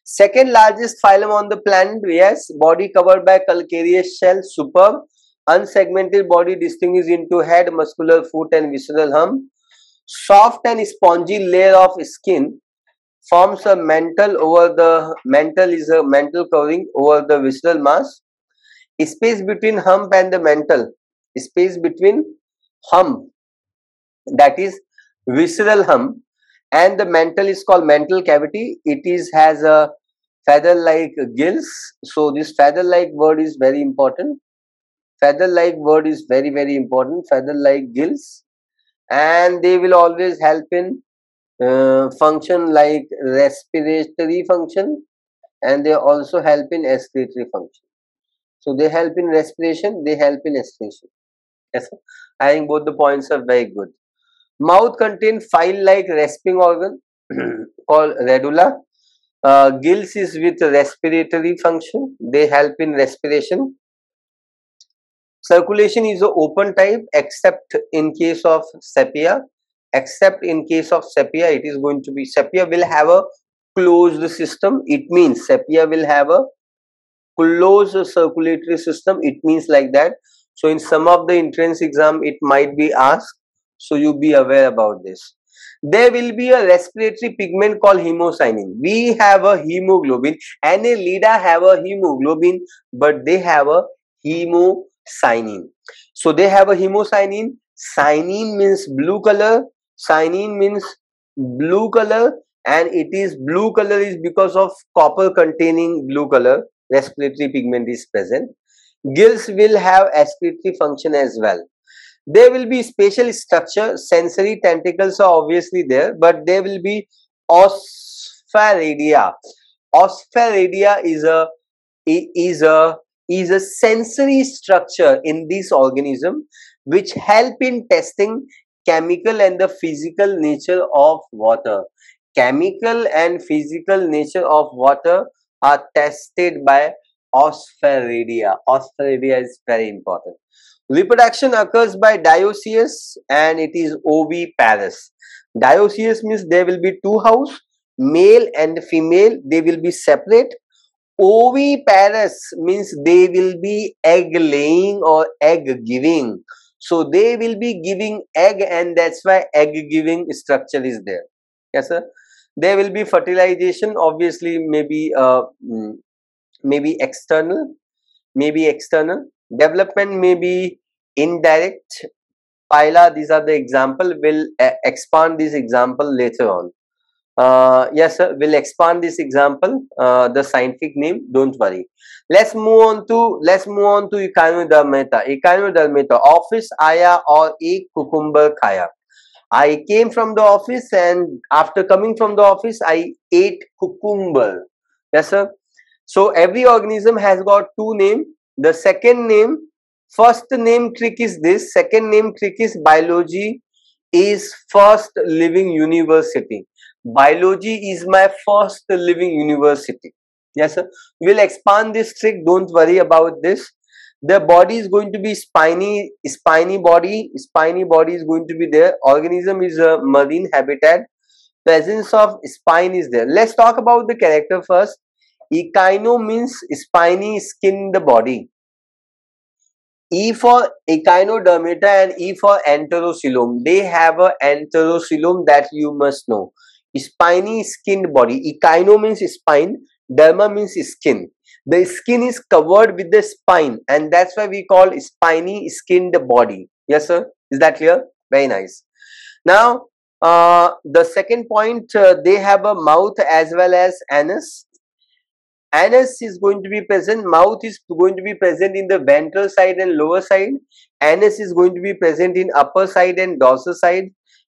Second largest phylum on the planet, yes, body covered by calcareous shell, superb. Unsegmented body distinguished into head, muscular foot and visceral hump. Soft and spongy layer of skin forms a mantle over the mantle is a mantle covering over the visceral mass. Space between hump and the mantle, space between hump that is visceral hum and the mantle is called mantle cavity. It is has a feather like gills. So this feather like word is very important. Feather like word is very very important. Feather like gills. And they will always help in uh, function like respiratory function. And they also help in excretory function. So they help in respiration. They help in excretion. Yes i think both the points are very good Mouth contain file-like rasping organ (clears throat) called radula. Uh, gills is with respiratory function. They help in respiration. Circulation is a open type except in case of sepia. Except in case of sepia, it is going to be sepia will have a closed system. It means sepia will have a closed circulatory system. It means like that. So in some of the entrance exam, it might be asked so you be aware about this. There will be a respiratory pigment called hemocyanin. We have a hemoglobin. Annelida have a hemoglobin, but they have a hemocyanin. So they have a hemocyanin. Cyanin means blue color. Cyanin means blue color and it is blue color is because of copper containing blue color respiratory pigment is present gills will have excretory function as well there will be spatial structure sensory tentacles are obviously there but there will be osphradia osphradia is a is a is a sensory structure in this organism which help in testing chemical and the physical nature of water. Chemical and physical nature of water are tested by Osphradia. Osphradia is very important. Reproduction occurs by dioecious and it is oviparous. Dioecious means there will be two house, male and female, they will be separate. Oviparous means they will be egg laying or egg giving. So they will be giving egg and that's why egg giving structure is there. Yes, sir. There will be fertilization, obviously, maybe uh, mm, maybe external, maybe external. Development may be indirect. Phyla, these are the example. We'll uh, expand this example later on. Uh, yes, sir. We'll expand this example. Uh, the scientific name. Don't worry. Let's move on to let's move on to Echinodermata. Echinodermata. Office aya or a cucumber kaya. I came from the office and after coming from the office, I ate cucumber. Yes, sir. So every organism has got two name. The second name, first name trick is this. Second name trick is biology is first living university. Biology is my first living university. Yes, sir. We'll expand this trick. Don't worry about this. The body is going to be spiny, spiny body. Spiny body is going to be there. Organism is a marine habitat. Presence of spine is there. Let's talk about the character first. Echino means spiny skin in the body. E for echinodermata and E for enterocoelom. They have a enterocoelom that you must know. Spiny skinned body. Echino means spine. Derma means skin. The skin is covered with the spine and that's why we call spiny skinned body. Yes, sir. Is that clear? Very nice. Now, uh, the second point, uh, they have a mouth as well as anus. Anus is going to be present, mouth is going to be present in the ventral side and lower side. Anus is going to be present in upper side and dorsal side.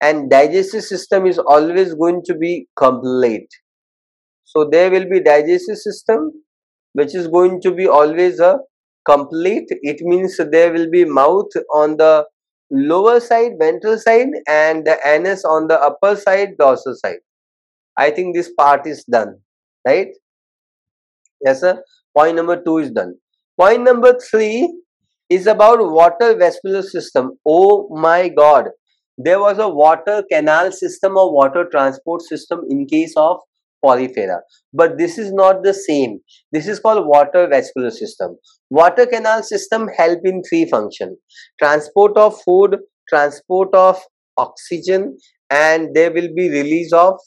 And digestive system is always going to be complete. So there will be digestive system which is going to be always a complete. It means there will be mouth on the lower side, ventral side and the anus on the upper side, dorsal side. I think this part is done, right? Yes, sir. Point number two is done. Point number three is about water vascular system. Oh my God. There was a water canal system or water transport system in case of porifera. But this is not the same. This is called water vascular system. Water canal system help in three function. Transport of food, transport of oxygen and there will be release of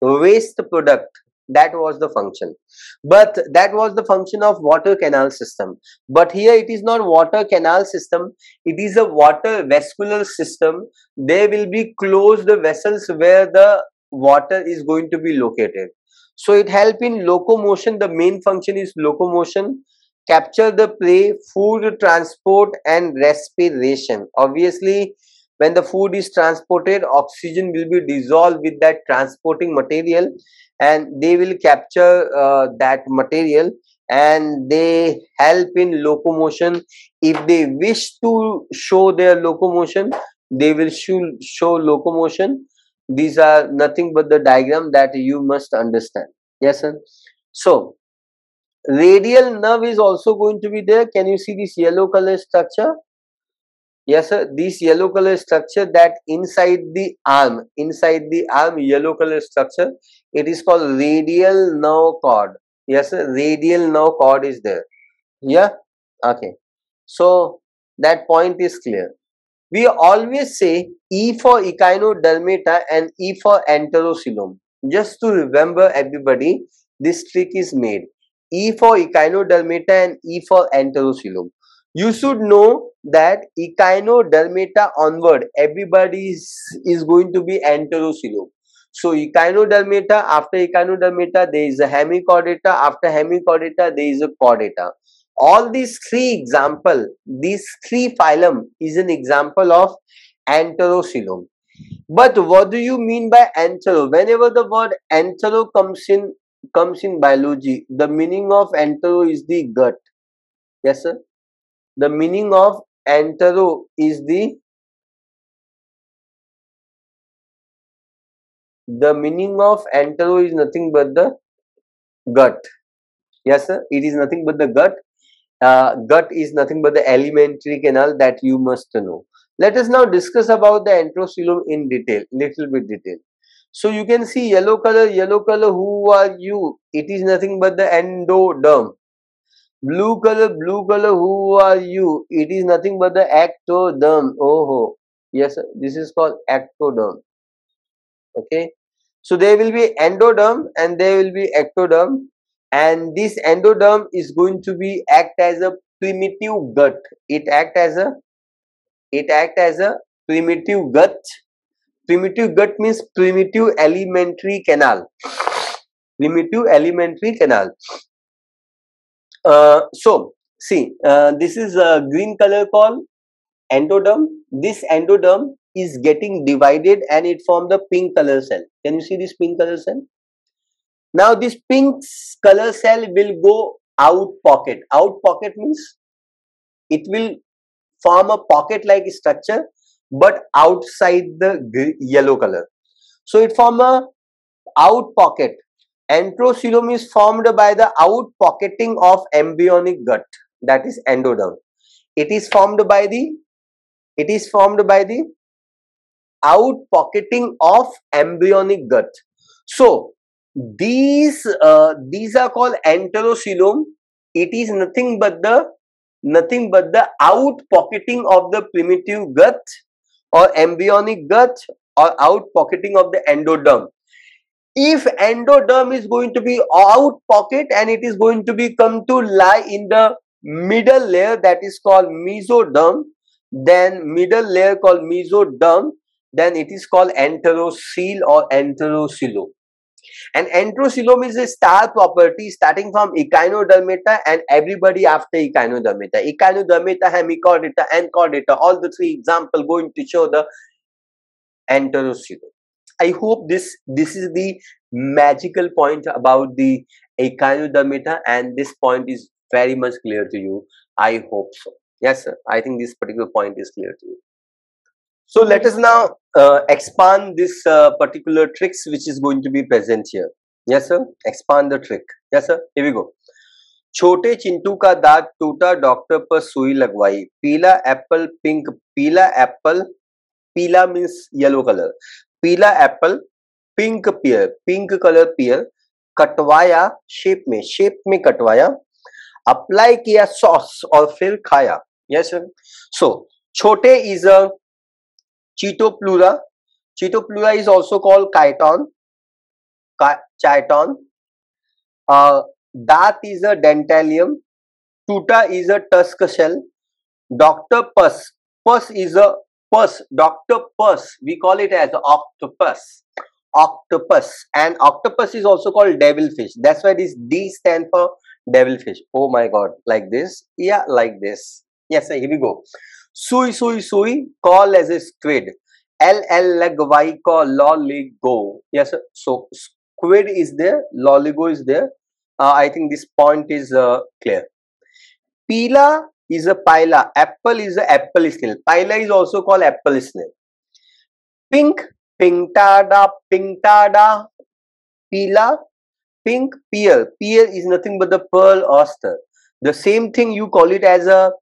waste product that was the function. But that was the function of water canal system. But here it is not water canal system. It is a water vascular system. There will be closed vessels where the water is going to be located. So it help in locomotion. The main function is locomotion. Capture the prey food transport and respiration. Obviously when the food is transported oxygen will be dissolved with that transporting material and they will capture uh, that material and they help in locomotion. If they wish to show their locomotion they will show, show locomotion. These are nothing but the diagram that you must understand. Yes sir? So radial nerve is also going to be there. Can you see this yellow color structure yes sir. This yellow color structure that inside the arm inside the arm yellow color structure it is called radial nerve cord. Yes sir. Radial nerve cord is there. Yeah? Okay. So that point is clear. We always say e for echinodermata and e for enterocoelom just to remember everybody this trick is made. E for echinodermata and e for enterocoelom you should know that echinodermata onward everybody is, is going to be enterocoelom so echinodermata after echinodermata there is a hemichordata after hemichordata there is a chordata. All these three example these three phylum is an example of enterocoelom but what do you mean by entero whenever the word entero comes in comes in biology the meaning of entero is the gut. Yes sir the meaning of antero is the the meaning of antero is nothing but the gut. Yes sir it is nothing but the gut. Uh, gut is nothing but the alimentary canal that you must know. Let us now discuss about the enterocoelom in detail little bit detail. So you can see yellow color yellow color who are you? It is nothing but the endoderm blue color blue color who are you? It is nothing but the ectoderm. Oh yes sir. this is called ectoderm. Okay. So there will be endoderm and there will be ectoderm. And this endoderm is going to be act as a primitive gut. It act as a it act as a primitive gut. Primitive gut means primitive alimentary canal. Primitive alimentary canal uh, so see uh, this is a green color called endoderm this endoderm is getting divided and it forms the pink color cell can you see this pink color cell now this pink color cell will go out pocket. Out pocket means it will form a pocket like structure but outside the yellow color. So it form a out pocket. Enterocoelom is formed by the out pocketing of embryonic gut that is endoderm. It is formed by the it is formed by the out pocketing of embryonic gut. So these uh, these are called enterocoelom it is nothing but the nothing but the out pocketing of the primitive gut or embryonic gut or out pocketing of the endoderm if endoderm is going to be out pocket and it is going to be come to lie in the middle layer that is called mesoderm then middle layer called mesoderm then it is called enterocele or enterocoelom and enterocoelom is a star property starting from echinodermata and everybody after echinodermata. Echinodermata, hemichordata, and chordata, all the three example going to show the enterocoelom. I hope this this is the magical point about the echinodermata and this point is very much clear to you. I hope so. Yes, sir. I think this particular point is clear to you. So let us now uh, expand this uh, particular tricks which is going to be present here. Yes sir, expand the trick. Yes sir, here we go. छोटे चिंटू का दांत टूटा doctor पर सुई लगवाई पीला apple pink पीला apple पीला मीन्स येलो कलर पीला apple pink pear pink colour pear कटवाया shape में शेप में कटवाया अप्लाई किया सॉस और फिर खाया। यस सो छोटे is a Chaetopleura Chaetopleura is also called chiton chiton that is a Dentalium टूटा is a tusk shell doctor pus pus is a pus. Doctor pus. We call it as octopus. Octopus. And octopus is also called devilfish. That's why this D stand for devilfish. Oh my god. Like this. Yeah, like this. Yes, here we go. Sui, sui, sui, call as a squid. L, L, call, loligo. Yes, sir. so squid is there, loligo is there. Uh, I think this point is uh, clear. Pila is a pila. Apple is a apple snail. Pila is also called apple snail. Pink, pinctada, pinctada. Pila, pink, pearl. Pearl is nothing but the pearl oyster. The same thing you call it as a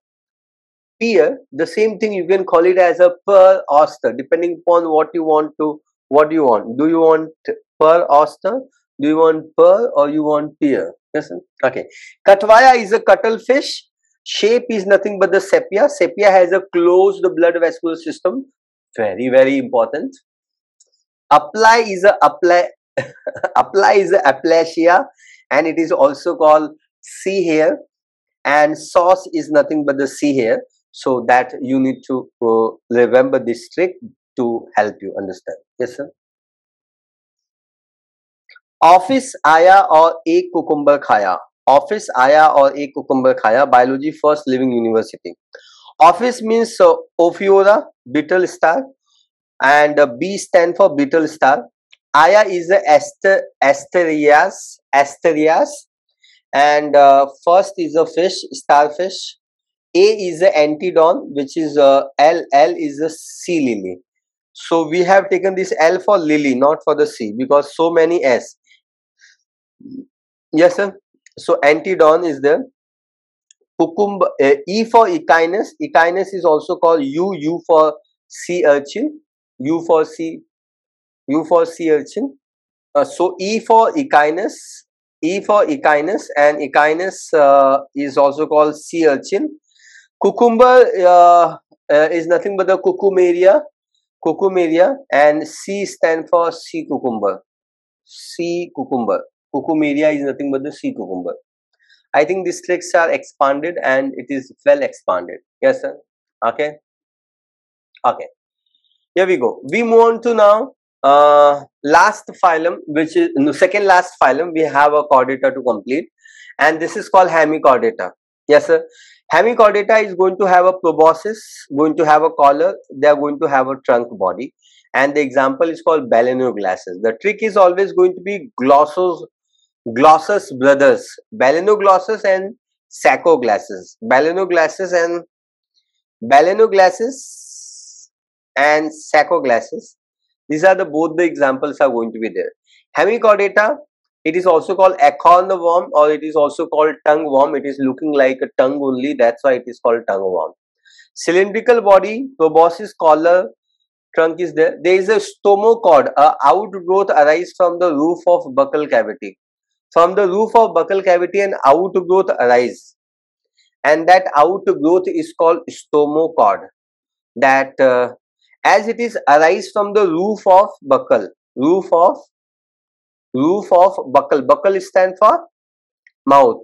here the same thing you can call it as a pearl oyster depending upon what you want to what you want do you want pearl oyster do you want pearl or you want pear yes okay katvaya is a cuttlefish Shape is nothing but the sepia. Sepia has a closed blood vascular system. Very, very important. Apply is a apply. (laughs) apply is a Aplysia and it is also called sea hare and sauce is nothing but the sea hare so that you need to uh, remember this trick to help you understand yes sir Office आया or a cucumber khaya office आया और एक cucumber खाया biology first living university office means Ophiura brittle star and uh, B stand for beetle star. Aya is the aster, asterias, asterias, and uh, first is a fish, starfish. A is the Antedon, which is uh, L. L is the sea lily. So we have taken this L for lily, not for the sea, because so many S. Yes, sir. So antedon is the cucumber. Uh, e for echinus. Echinus is also called U. U for sea urchin. U for sea. U for sea urchin. Uh, so E for echinus. E for echinus and echinus uh, is also called sea urchin. Cucumber uh, uh, is nothing but the cucumaria, cucumaria and C stand for sea cucumber. Sea cucumber. Cucumaria is nothing but the sea cucumber. I think these tricks are expanded and it is well expanded. Yes, sir. Okay. Okay. Here we go. We move on to now uh, last phylum, which is no, second last phylum. We have a chordata to complete, and this is called hemichordata. Yes, sir. Hemichordata is going to have a proboscis, going to have a collar. They are going to have a trunk body, and the example is called balanoglossus. The trick is always going to be glossos glossus brothers, Balanoglossus and Saccoglossus. Balanoglossus and Balanoglossus and Saccoglossus. These are the both the examples are going to be there. Hemichordata, it is also called acorn worm or it is also called tongue worm. It is looking like a tongue only. That's why it is called tongue worm. Cylindrical body, proboscis collar, trunk is there. There is a stomochord, a outgrowth arise from the roof of buccal cavity. From the roof of buccal cavity an outgrowth arise. And that outgrowth is called stomochord that uh, as it is arise from the roof of buccal roof of roof of buccal. Buccal stand for mouth.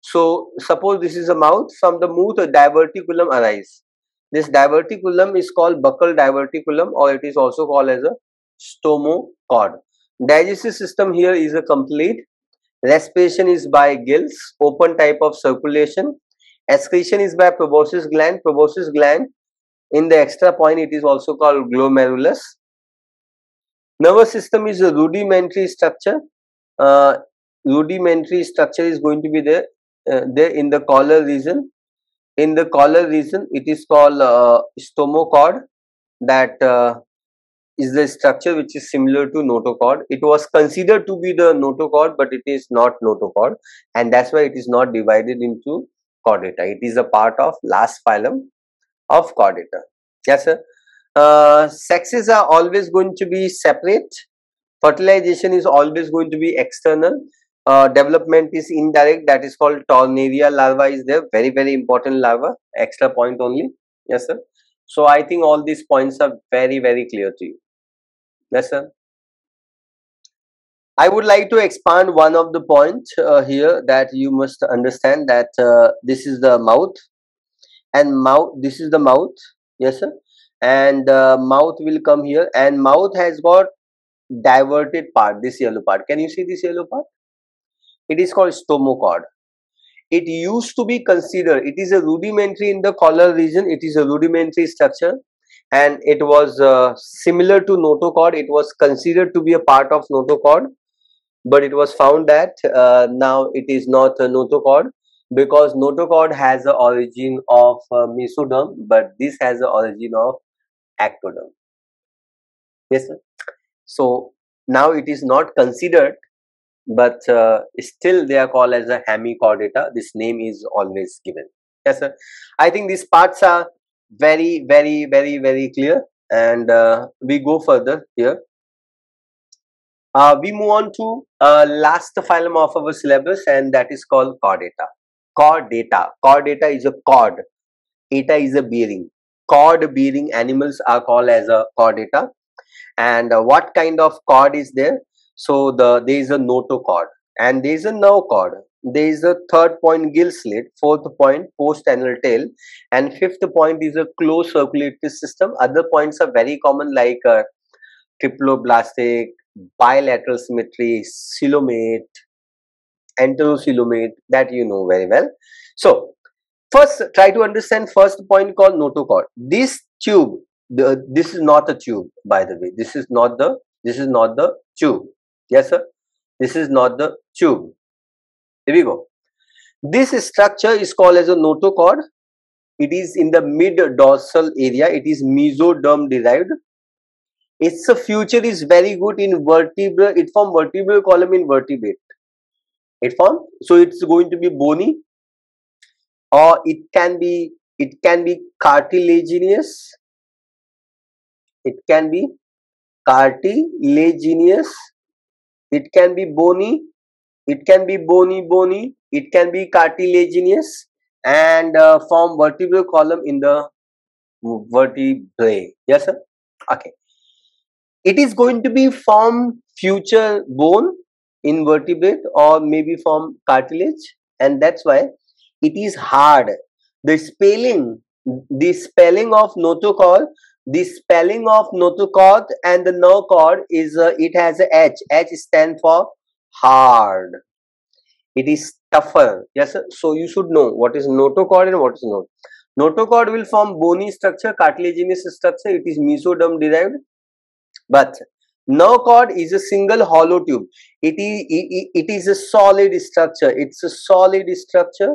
So suppose this is a mouth from the mouth a diverticulum arise. This diverticulum is called buccal diverticulum or it is also called as a stomochord digestive system here is a complete Respiration is by gills, open type of circulation. Excretion is by proboscis gland. Proboscis gland in the extra point it is also called glomerulus. Nervous system is a rudimentary structure. Uh, rudimentary structure is going to be there, uh, there in the collar region. In the collar region, it is called uh, stomochord that uh, is the structure which is similar to notochord. It was considered to be the notochord, but it is not notochord, and that's why it is not divided into chordata. It is a part of last phylum of chordata. Yes, sir. Uh, sexes are always going to be separate. Fertilization is always going to be external. Uh, development is indirect. That is called Tornaria larva is there. Very, very important larva. Extra point only. Yes, sir. So I think all these points are very, very clear to you. Yes, sir. I would like to expand one of the points uh, here that you must understand that uh, this is the mouth. And mouth this is the mouth. Yes sir? And uh, mouth will come here. And mouth has got diverted part this yellow part. Can you see this yellow part? It is called stomochord it used to be considered it is a rudimentary in the collar region it is a rudimentary structure and it was uh, similar to notochord it was considered to be a part of notochord but it was found that uh, now it is not a notochord because notochord has the origin of uh, mesoderm but this has the origin of ectoderm yes sir? so now it is not considered but uh, still they are called as a hemichordata. This name is always given. Yes sir. I think these parts are very very very very clear. And uh, we go further here. Uh, we move on to uh, last phylum of our syllabus and that is called chordata. Chordata. Chordata is a cord eta is a bearing. Cord bearing animals are called as a chordata. And uh, what kind of cord is there so the there is a notochord and there is a nerve cord there is a third point gill slit, fourth point post anal tail, and fifth point is a closed circulatory system. Other points are very common like uh, triploblastic, bilateral symmetry, coelomate, enterocoelomate that you know very well. So first try to understand first point called notochord. This tube, the, this is not a tube by the way. This is not the this is not the tube. Yes sir. This is not the tube here we go. This structure is called as a notochord It is in the mid dorsal area. It is mesoderm derived. Its future is very good in vertebra. It form vertebral column in vertebrate. It form so it's going to be bony, or it can be it can be cartilaginous. It can be cartilaginous. It can be bony. It can be bony bony. It can be cartilaginous and uh, form vertebral column in the vertebrae. Yes, sir. Okay. It is going to be from future bone in invertebrate or maybe from cartilage, and that's why it is hard. The spelling, the spelling of notochord, the spelling of notochord and the no chord is uh, it has a H. H stands for hard. It is tougher. Yes, sir? so you should know what is notochord and what is not. Notochord will form bony structure, cartilaginous structure. It is mesoderm derived, but notochord is a single hollow tube. It is it, it is a solid structure. It's a solid structure.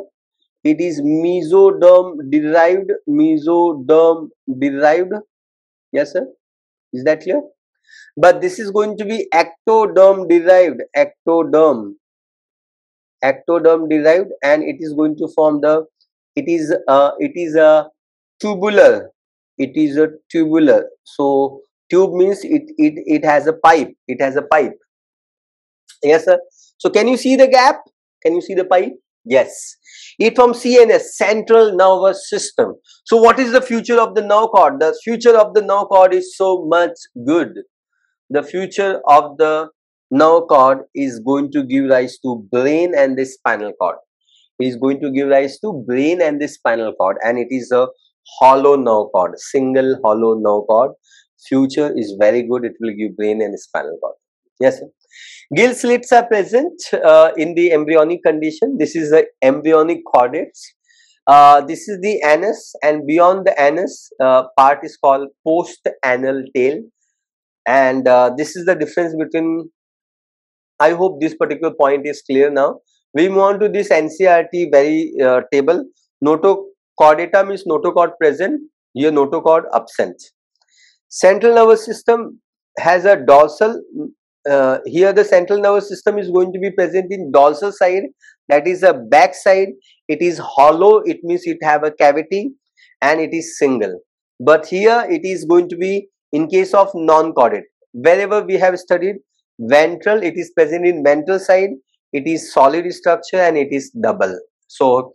It is mesoderm derived. Mesoderm derived. Yes, sir. Is that clear? But this is going to be ectoderm derived. Ectoderm. Ectoderm derived and it is going to form the it is uh, it is a tubular. It is a tubular. So tube means it it it has a pipe. It has a pipe. Yes sir. So can you see the gap? Can you see the pipe? Yes it from cns central nervous system. So what is the future of the nerve cord? The future of the nerve cord is so much good. The future of the nerve cord is going to give rise to brain and the spinal cord. It is going to give rise to brain and the spinal cord and it is a hollow nerve cord single hollow nerve cord. Future is very good it will give brain and spinal cord. Yes sir. Gill slits are present uh, in the embryonic condition this is the embryonic chordates uh, this is the anus and beyond the anus uh, part is called post anal tail and uh, this is the difference between I hope this particular point is clear now. We move on to this NCERT very uh, table. Notochordata means notochord present, here notochord absent. Central nervous system has a dorsal, uh, here the central nervous system is going to be present in dorsal side, that is a back side. It is hollow, it means it have a cavity and it is single. But here it is going to be in case of non-chordate. Wherever we have studied ventral it is present in ventral side it is solid structure and it is double so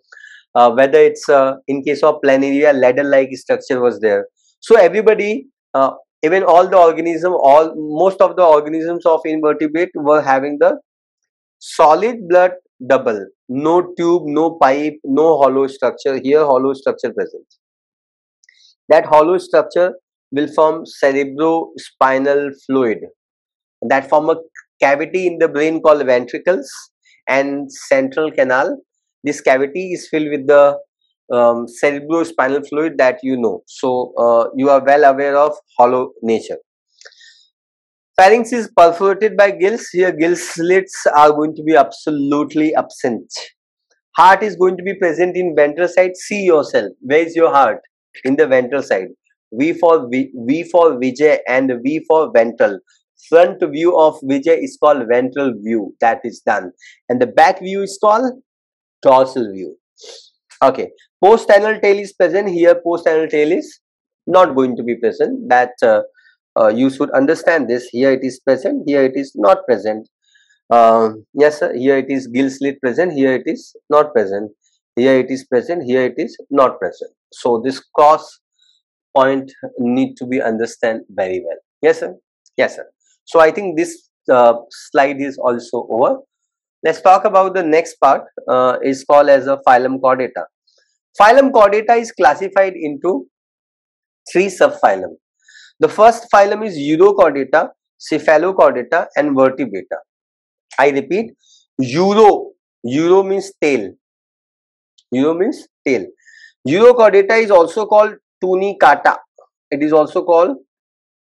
uh, whether it's uh, in case of planaria ladder like structure was there so everybody uh, even all the organism all most of the organisms of invertebrate were having the solid blood double. No tube no pipe no hollow structure. Here hollow structure present. That hollow structure will form cerebrospinal fluid. That form a cavity in the brain called ventricles and central canal. This cavity is filled with the um, cerebrospinal fluid that you know. So uh, you are well aware of hollow nature. Pharynx is perforated by gills. Here gill slits are going to be absolutely absent. Heart is going to be present in ventral side. See yourself. Where is your heart? In the ventral side. V for v, v for Vijay and V for ventral front view of Vijay is called ventral view. That is done. And the back view is called dorsal view. Okay. Post-anal tail is present. Here post-anal tail is not going to be present. That uh, uh, you should understand this. Here it is present. Here it is not present. Um, yes, sir. Here it is gill slit present. Here it is not present. Here it is present. Here it is not present. So this cross point need to be understand very well. Yes, sir. Yes, sir. So I think this uh, slide is also over. Let's talk about the next part uh, is called as a phylum chordata. Phylum chordata is classified into three subphylum. The first phylum is Urochordata, Cephalochordata and Vertebrata. I repeat, Euro, Euro means tail. Euro means tail. Urochordata is also called tunicata. It is also called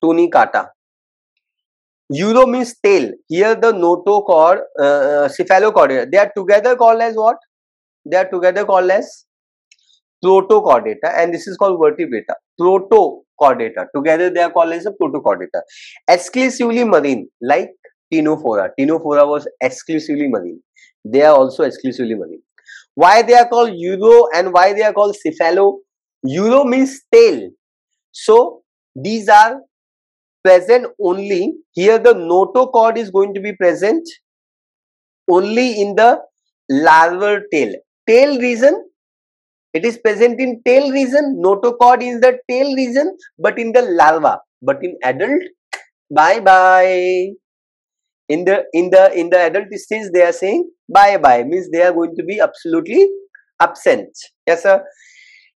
tunicata. Euro means tail. Here the notochord, uh, cephalochord, they are together called as what? They are together called as protochordata and this is called vertebrata. Protochordata together they are called as a protochordata exclusively marine. Like ctenophora ctenophora was exclusively marine. They are also exclusively marine. Why they are called euro and why they are called cephalo? Euro means tail so these are present only. Here the notochord is going to be present only in the larval tail. Tail region it is present in tail region. Notochord is the tail region but in the larva but in adult bye bye. In the in the in the adult stage they are saying bye bye means they are going to be absolutely absent. Yes sir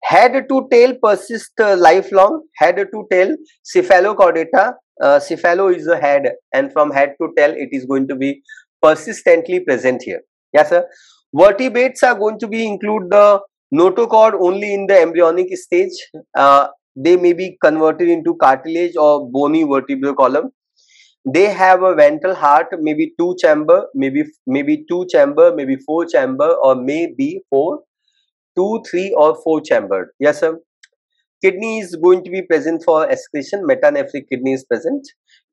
head to tail persist uh, lifelong. Head to tail cephalochordata uh, cephalo is the head and from head to tail it is going to be persistently present here. Yes sir. Vertebrates are going to be include the notochord only in the embryonic stage. Uh, they may be converted into cartilage or bony vertebral column. They have a ventral heart maybe two chamber maybe maybe two chamber maybe four chamber or maybe four two, three, or four chambered. Yes, sir. Kidney is going to be present for excretion. Metanephric kidney is present.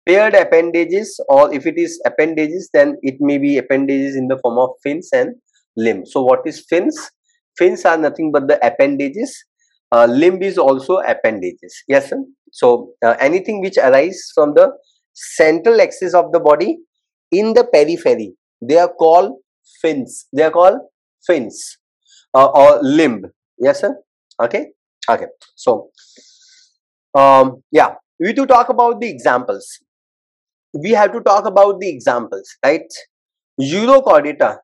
Paired appendages, or if it is appendages, then it may be appendages in the form of fins and limb. So, what is fins? Fins are nothing but the appendages. Uh, limb is also appendages. Yes, sir. So, uh, anything which arises from the central axis of the body in the periphery, they are called fins. They are called fins uh, or limb. Yes sir? Okay? Okay. So um yeah. We to talk about the examples. We have to talk about the examples right? Urochordata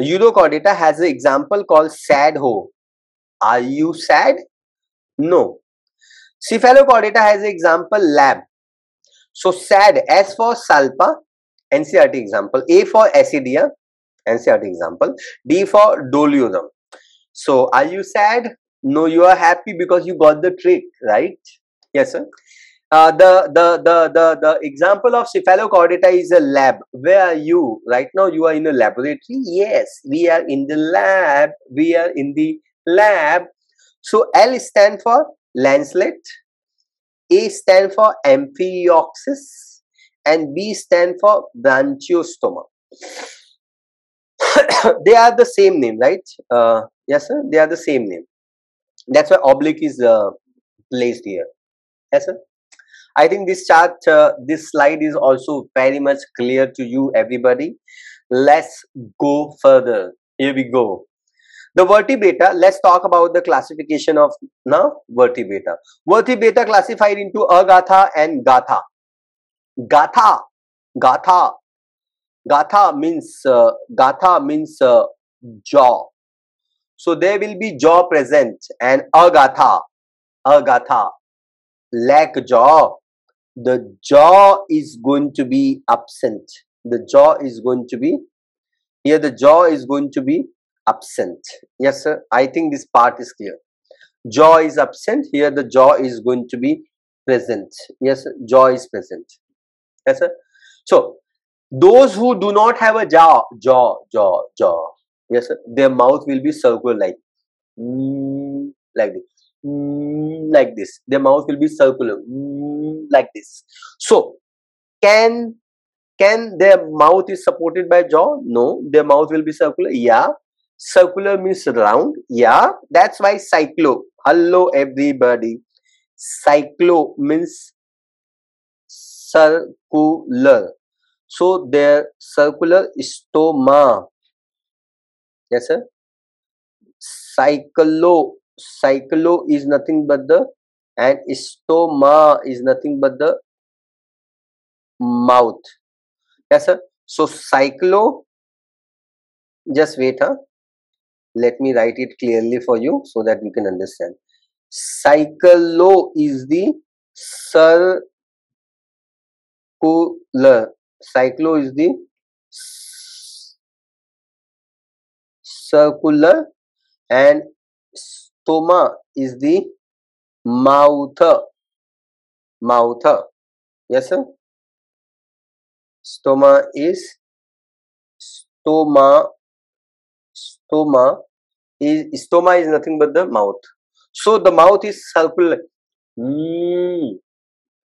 urochordata has an example called sad ho are you sad? No. Cephalochordata has an example lab so sad s for salpa ncrt example. A for ascidia ncrt example. D for doliolum so are you sad? No, you are happy because you got the trick, right? Yes, sir. Uh, the, the, the, the, the example of cephalochordata is a lab. Where are you? Right now you are in a laboratory. Yes, we are in the lab. We are in the lab. So L stand for lancelet, A stand for amphioxus, and B stand for branchiostoma. (coughs) they are the same name, right? Uh, Yes, sir. They are the same name. That's why oblique is uh, placed here. Yes, sir. I think this chart, uh, this slide is also very much clear to you, everybody. Let's go further. Here we go. The vertebrata, let's talk about the classification of now vertebrata. Vertebrata classified into agnatha and gnatha. Gnatha, gnatha, gnatha means uh, gnatha means uh, jaw so there will be jaw present and agnatha, agnatha, lack jaw. The jaw is going to be absent. The jaw is going to be, here the jaw is going to be absent. Yes, sir. I think this part is clear. Jaw is absent. Here the jaw is going to be present. Yes, sir. jaw is present. Yes, sir. So, those who do not have a jaw, jaw, jaw, jaw, yes sir, their mouth will be circular like mm, like this. Mm, like this. Their mouth will be circular. Mm, like this. So can can their mouth is supported by jaw? No. Their mouth will be circular? Yeah. Circular means round? Yeah. That's why cyclo hello everybody. Cyclo means circular. So their circular stoma yes sir cyclo cyclo is nothing but the and stoma is nothing but the mouth yes sir so cyclo just wait huh let me write it clearly for you so that you can understand cyclo is the circular cyclo is the circular and stoma is the mouth. Mouth. Yes sir? Stoma is stoma. Stoma is stoma is nothing but the mouth. So the mouth is circular. Mm,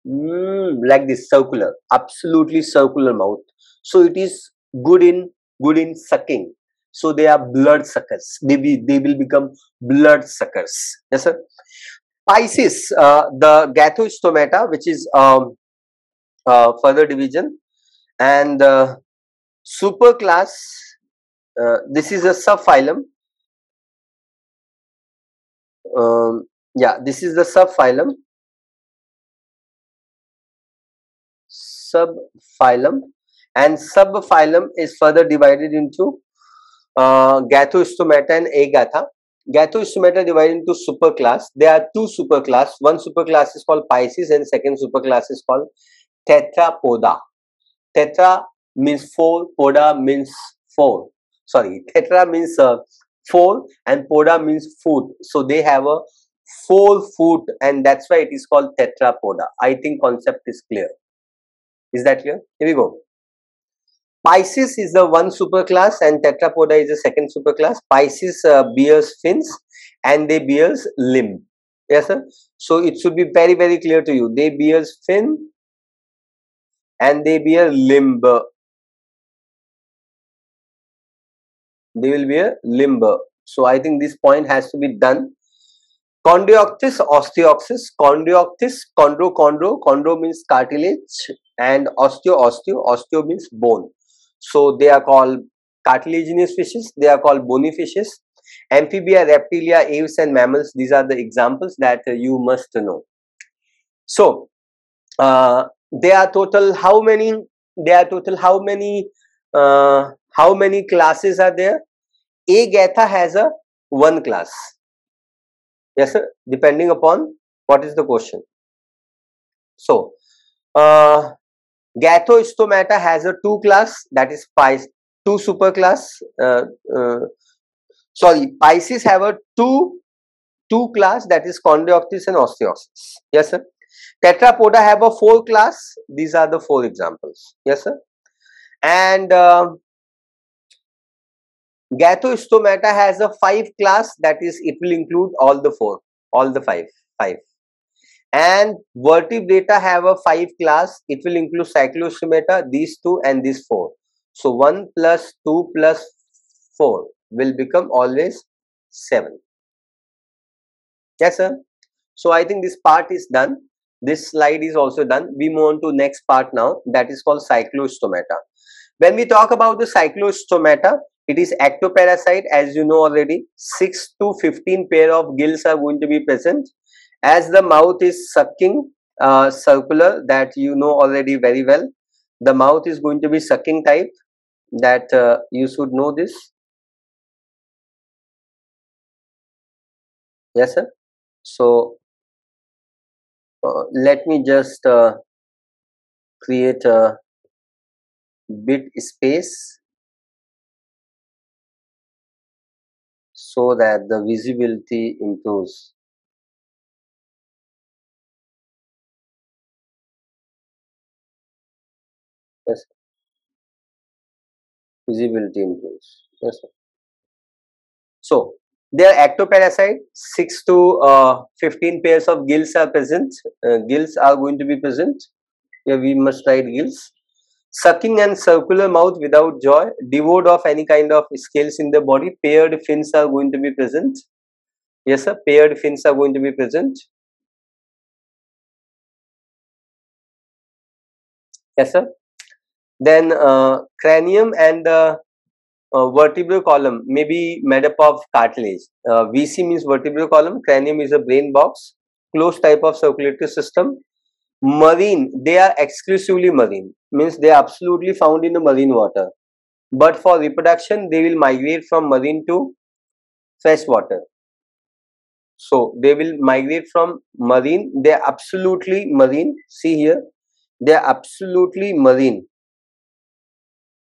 mm, like this circular, absolutely circular mouth. So it is good in good in sucking. So they are blood suckers. They be, they will become blood suckers. Yes, sir. Pisces, uh, the Gnathostomata, which is um, uh, further division, and uh, superclass. Uh, this is a subphylum. Um, yeah, this is the subphylum. Subphylum, and subphylum is further divided into uh, Gnathostomata and Agnatha. Gnathostomata divided into superclass. There are two superclass. One superclass is called Pisces and second superclass is called Tetrapoda. Tetra means four, poda means four. Sorry, tetra means uh, four and poda means foot. So they have a four foot and that's why it is called tetrapoda. I think concept is clear. Is that clear? Here we go. Pisces is the one superclass and Tetrapoda is the second superclass. Pisces uh, bears fins and they bears limb. Yes, sir. So it should be very, very clear to you. They bears fin and they bear limb. They will bear limb. So I think this point has to be done. Chondrichthyes, osteichthyes, chondrichthyes, chondro, chondro, chondro means cartilage and osteo, osteo, osteo means bone. So they are called cartilaginous fishes. They are called bony fishes. Amphibia, reptilia, aves and mammals. These are the examples that uh, you must know. So uh, there are total how many? There are total how many? Uh, how many classes are there? Agnatha has a one class. Yes, sir. Depending upon what is the question. So, uh, Gnathostomata has a two class that is Pis two superclass. Uh, uh, sorry, Pisces have a two two class that is Chondrichthyes and Osteichthyes. Yes, sir. Tetrapoda have a four class. These are the four examples. Yes, sir. And uh, Gnathostomata has a five class that is it will include all the four, all the five, five and vertebrata have a five class. It will include cyclostomata these two and these four. So 1 plus 2 plus 4 will become always 7 yes sir? So i think this part is done. This slide is also done. We move on to next part now. That is called cyclostomata. When we talk about the cyclostomata it is ectoparasite. As you know already 6 to 15 pair of gills are going to be present as the mouth is sucking uh, circular that you know already very well the mouth is going to be sucking type that uh, you should know this. Yes sir? So uh, let me just uh, create a bit space so that the visibility improves Yes. Visibility improves. Yes. Sir. So they are ectoparasite. Six to uh, fifteen pairs of gills are present. Uh, gills are going to be present. Here we must write gills. Sucking and circular mouth without jaw, devoid of any kind of scales in the body. Paired fins are going to be present. Yes, sir. Paired fins are going to be present. Yes, sir. Then uh, cranium and the uh, vertebral column may be made up of cartilage. Uh, VC means vertebral column, cranium is a brain box, closed type of circulatory system. Marine, they are exclusively marine, means they are absolutely found in the marine water. But for reproduction, they will migrate from marine to fresh water. So they will migrate from marine, they are absolutely marine. See here, they are absolutely marine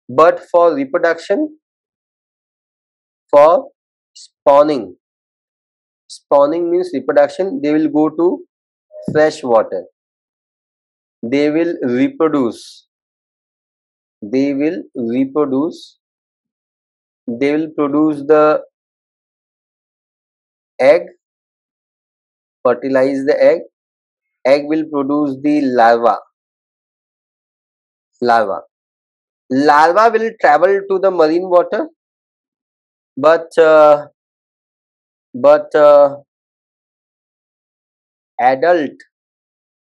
but for reproduction for spawning spawning means reproduction they will go to fresh water. They will reproduce. They will reproduce. They will produce the egg fertilize the egg. Egg will produce the larva. Larva larva will travel to the marine water but uh, but uh, adult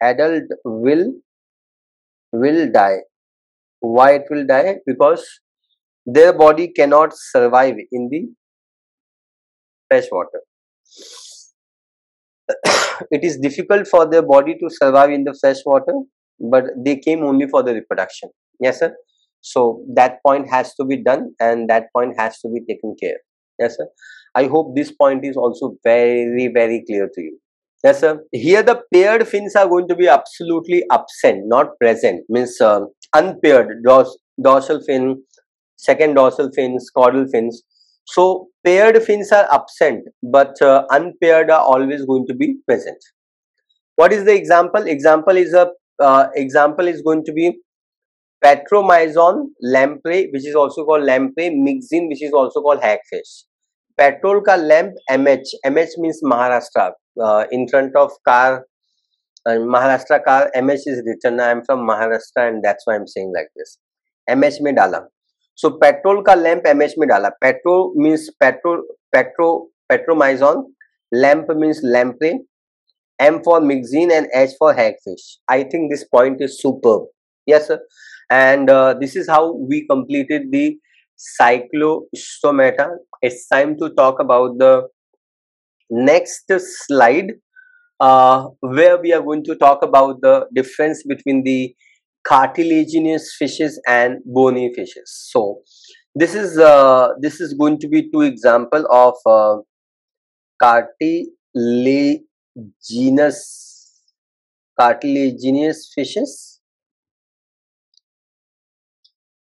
adult will will die. Why it will die? Because their body cannot survive in the fresh water. (coughs) It is difficult for their body to survive in the fresh water but they came only for the reproduction. Yes sir so that point has to be done and that point has to be taken care yes sir? I hope this point is also very very clear to you. Yes sir? Here the paired fins are going to be absolutely absent not present. Means uh, unpaired dors dorsal fin second dorsal fins caudal fins. So paired fins are absent but uh, unpaired are always going to be present. What is the example? Example is a uh, example is going to be petromyzon lamprey which is also called lamprey, myxine, which is also called hagfish petrol ka lamp mh mh means maharashtra. Uh, in front of car uh, maharashtra car mh is written. I am from maharashtra and that's why i'm saying like this. Mh mein dala. So petrol ka lamp mh mein dala. Petrol means petrol petro petromyzon lamp means lamprey. M for myxine and h for hagfish i think this point is superb. Yes sir and uh, this is how we completed the cyclostomata it's time to talk about the next slide uh, where we are going to talk about the difference between the cartilaginous fishes and bony fishes. So this is uh, this is going to be two example of uh, cartilaginous cartilaginous fishes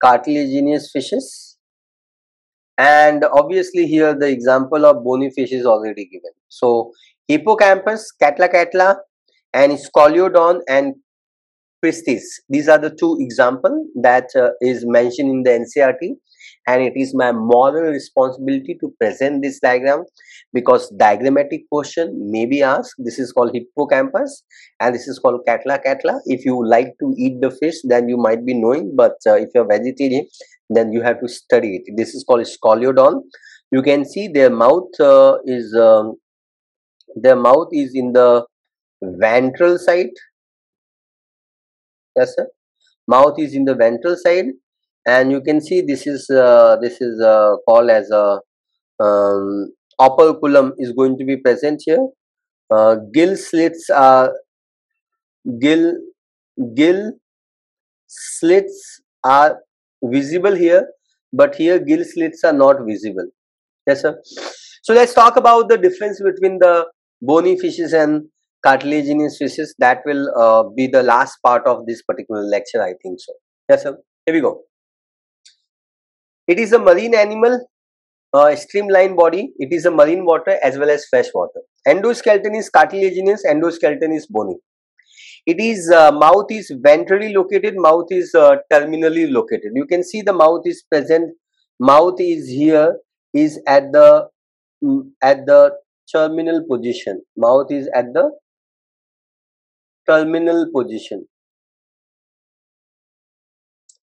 cartilaginous fishes. And obviously here the example of bony fish is already given. So hippocampus catla catla and scoliodon and Pristis. These are the two examples that uh, is mentioned in the NCERT and it is my moral responsibility to present this diagram because diagrammatic question may be asked. This is called hippocampus and this is called catla catla. If you like to eat the fish then you might be knowing but uh, if you're vegetarian then you have to study it. This is called scoliodon. You can see their mouth uh, is um, their mouth is in the ventral side yes sir mouth is in the ventral side and you can see this is uh, this is uh, called as a um, operculum is going to be present here. Uh, gill slits are gill gill slits are visible here but here gill slits are not visible. Yes sir? So let's talk about the difference between the bony fishes and cartilaginous fishes. That will uh, be the last part of this particular lecture i think so. Yes sir? Here we go it is a marine animal uh, streamlined body. It is a marine water as well as fresh water. Endoskeleton is cartilaginous endoskeleton is bony. It is uh, mouth is ventrally located mouth is uh, terminally located. You can see the mouth is present. Mouth is here is at the mm, at the terminal position. Mouth is at the terminal position.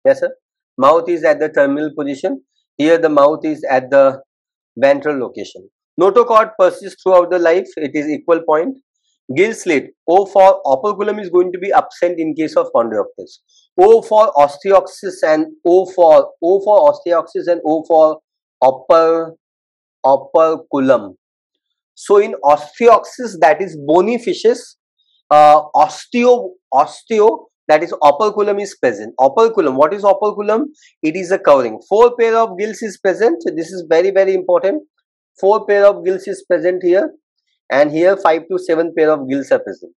Yes, sir. Mouth is at the terminal position. Here the mouth is at the ventral location. Notochord persists throughout the life. It is equal point. Gill slit. O for operculum is going to be absent in case of Chondrichthyes. O for osteichthyes and O for O for osteichthyes and O for upper operculum. So in osteichthyes that is bony fishes uh, osteo osteo that is operculum is present. Operculum what is operculum? It is a covering. Four pair of gills is present. This is very very important. Four pair of gills is present here. And here five to seven pair of gills are present.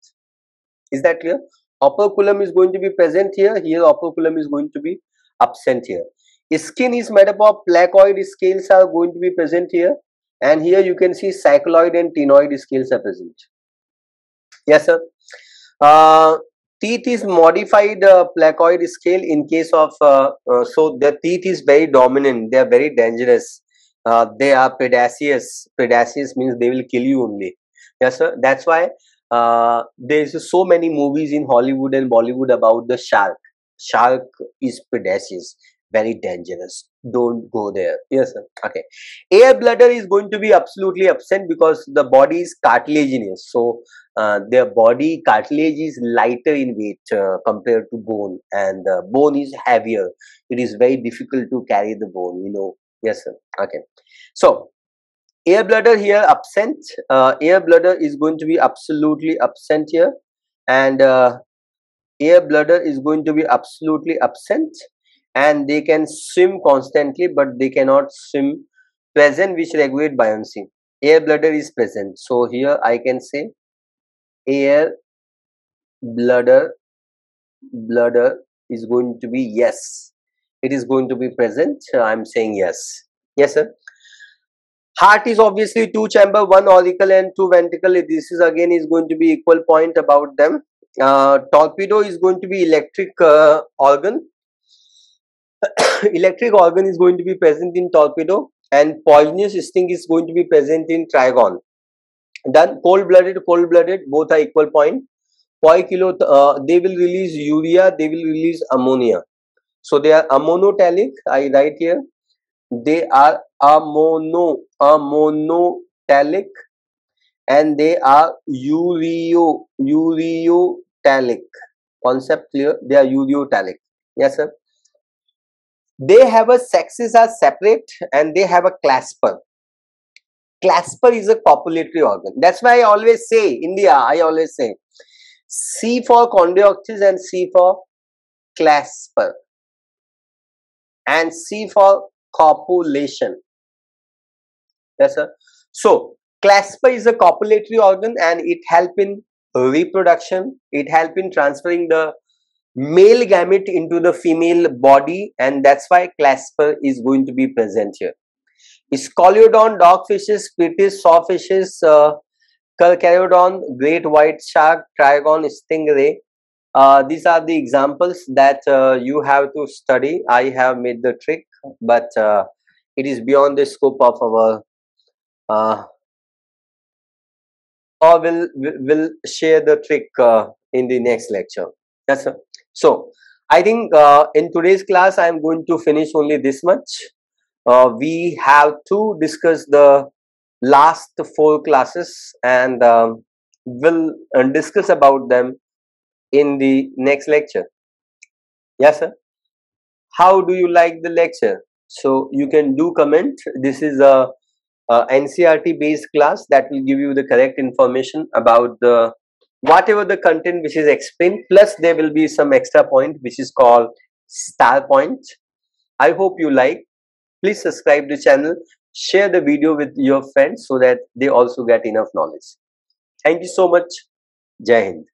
Is that clear? Operculum is going to be present here. Here operculum is going to be absent here. Skin is made up of placoid scales are going to be present here. And here you can see cycloid and ctenoid scales are present. Yes sir. Uh, teeth is modified uh, placoid scale in case of uh, uh, so the teeth is very dominant. They are very dangerous. Uh, they are predaceous. Predaceous means they will kill you only. Yes, sir. That's why uh, there's so many movies in Hollywood and Bollywood about the shark. Shark is predacious, very dangerous. Don't go there. Yes, sir. Okay. Air bladder is going to be absolutely absent because the body is cartilaginous. So uh, their body cartilage is lighter in weight uh, compared to bone, and the bone is heavier. It is very difficult to carry the bone. You know. Yes, sir. Okay. So air bladder here absent uh, air bladder is going to be absolutely absent here and uh, air bladder is going to be absolutely absent and they can swim constantly but they cannot swim present which regulate buoyancy air bladder is present so here i can say air bladder bladder is going to be yes it is going to be present i'm saying yes yes sir Heart is obviously two chamber, one auricle and two ventricle. This is again is going to be equal point about them. Uh, torpedo is going to be electric uh, organ. (coughs) electric organ is going to be present in torpedo and poisonous sting is going to be present in trygon. Then cold-blooded, cold-blooded, both are equal point. Poikilo, uh, they will release urea, they will release ammonia. So they are ammonotelic, I write here. They are amono, ammonotelic and they are ureo, ureotelic. Concept clear? They are ureotelic. Yes, sir. They have a sexes are separate and they have a clasper. Clasper is a copulatory organ. That's why I always say, India, I always say, C for chondrichthyes and C for clasper. And C for copulation. Yes, sir. So, clasper is a copulatory organ and it help in reproduction. It help in transferring the male gamete into the female body and that's why clasper is going to be present here. Scoliodon, dogfishes, pristis, sawfishes, uh, great white shark, trygon, stingray. Uh, these are the examples that uh, you have to study. I have made the trick but uh, it is beyond the scope of our uh, or will will share the trick uh, in the next lecture yes sir. So i think uh, in today's class i am going to finish only this much. Uh, we have to discuss the last four classes and um, we'll uh, discuss about them in the next lecture. Yes sir? How do you like the lecture? So you can do comment. This is a, a ncert based class that will give you the correct information about the whatever the content which is explained plus there will be some extra point which is called star point. I hope you like. Please subscribe the channel. Share the video with your friends so that they also get enough knowledge. Thank you so much. Jai hind